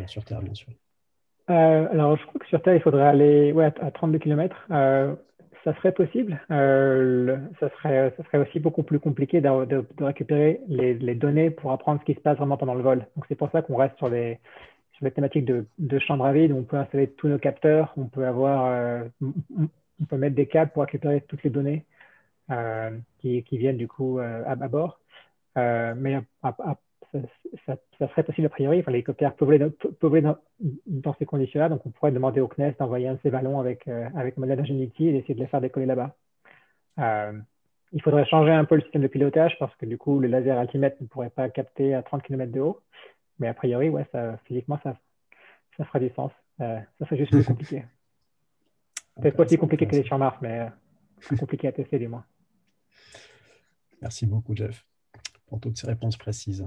[SPEAKER 3] Sur Terre, bien sûr.
[SPEAKER 2] Euh, alors, je crois que sur Terre, il faudrait aller à 32 km. Euh, ça serait possible. Euh, ça, serait, aussi beaucoup plus compliqué de, récupérer les, données pour apprendre ce qui se passe vraiment pendant le vol. Donc, c'est pour ça qu'on reste sur les, sur les thématiques de, de chambre à vide. On peut installer tous nos capteurs. On peut avoir, on peut mettre des câbles pour récupérer toutes les données qui, viennent du coup à, à, bord. mais à, ça, serait possible a priori. Enfin, l'hélicoptère peut voler, dans, ces conditions-là. Donc, on pourrait demander au CNES d'envoyer un de ces ballons avec, euh, avec un modèle d'Ingenuity et d'essayer de les faire décoller là-bas. Euh, il faudrait changer un peu le système de pilotage parce que du coup, le laser altimètre ne pourrait pas capter à 30 km de haut. Mais a priori, ouais, ça, physiquement, ça, ça ferait du sens. Euh, ça serait juste plus compliqué. Peut-être pas aussi compliqué que les sur Mars, mais plus compliqué à tester du moins.
[SPEAKER 3] Merci beaucoup, Jeff, pour toutes ces réponses précises.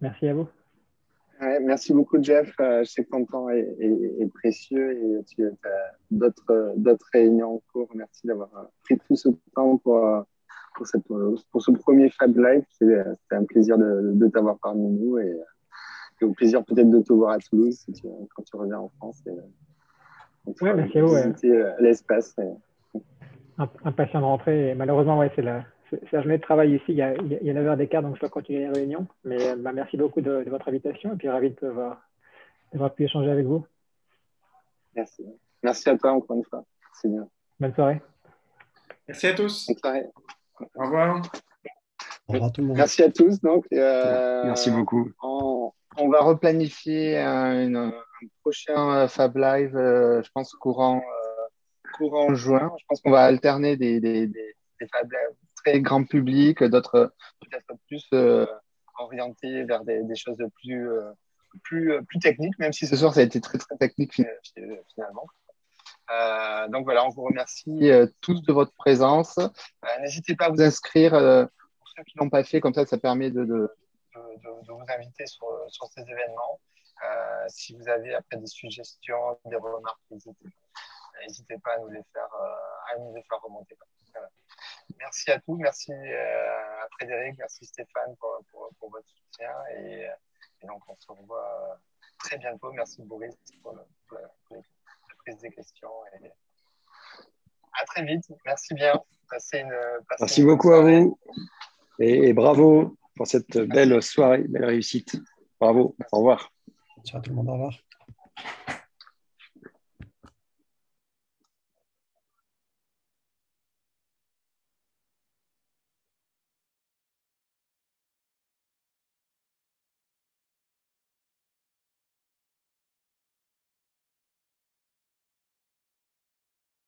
[SPEAKER 2] Merci à vous.
[SPEAKER 1] merci beaucoup, Jeff. je sais que ton temps est, précieux et tu as d'autres, d'autres réunions en cours. Merci d'avoir pris tout ce temps pour, pour, cette, pour ce premier Fab Live. C'était un plaisir de, de t'avoir parmi nous et, au plaisir peut-être de te voir à Toulouse quand tu reviens en France. Et,
[SPEAKER 2] oui, merci à vous.
[SPEAKER 1] Euh, l'espace.
[SPEAKER 2] Impatient de rentrer. malheureusement, ouais, c'est la, c'est journée de travail ici. Il y a, il y a 9 heures d'écart, donc je dois continuer les réunions. Mais euh, bah, merci beaucoup de, votre invitation et puis ravi d'avoir pu échanger avec vous.
[SPEAKER 1] Merci. Merci à toi encore une fois. C'est bien.
[SPEAKER 2] Bonne soirée.
[SPEAKER 4] Merci à tous.
[SPEAKER 1] Bonne soirée.
[SPEAKER 4] Au revoir.
[SPEAKER 3] Au revoir tout le monde.
[SPEAKER 1] Merci à tous. Donc, euh,
[SPEAKER 5] merci beaucoup.
[SPEAKER 1] On, on va replanifier un, prochain euh, Fab Live, euh, je pense, courant, euh, courant juin. Je pense qu'on va alterner des, des, des, Fab Live grand public, d'autres peut-être plus orientés vers des, choses plus, plus, plus techniques, même si ce soir ça a été très, très technique finalement. Euh, donc voilà, on vous remercie tous de votre présence. N'hésitez pas à vous inscrire pour ceux qui n'ont pas fait, comme ça, ça permet de, de, de, vous inviter sur, sur ces événements. Euh, si vous avez après des suggestions, des remarques, n'hésitez pas à nous les faire, euh, à nous les faire remonter. Merci à tous, merci euh, à Frédéric, merci Stéphane pour, pour, votre soutien et, donc on se revoit très bientôt. Merci Boris pour, la, prise des questions et à très vite. Merci bien.
[SPEAKER 5] Passez une, merci beaucoup à vous et bravo pour cette belle soirée, belle réussite. Bravo, au revoir.
[SPEAKER 3] Ciao tout le monde, au revoir.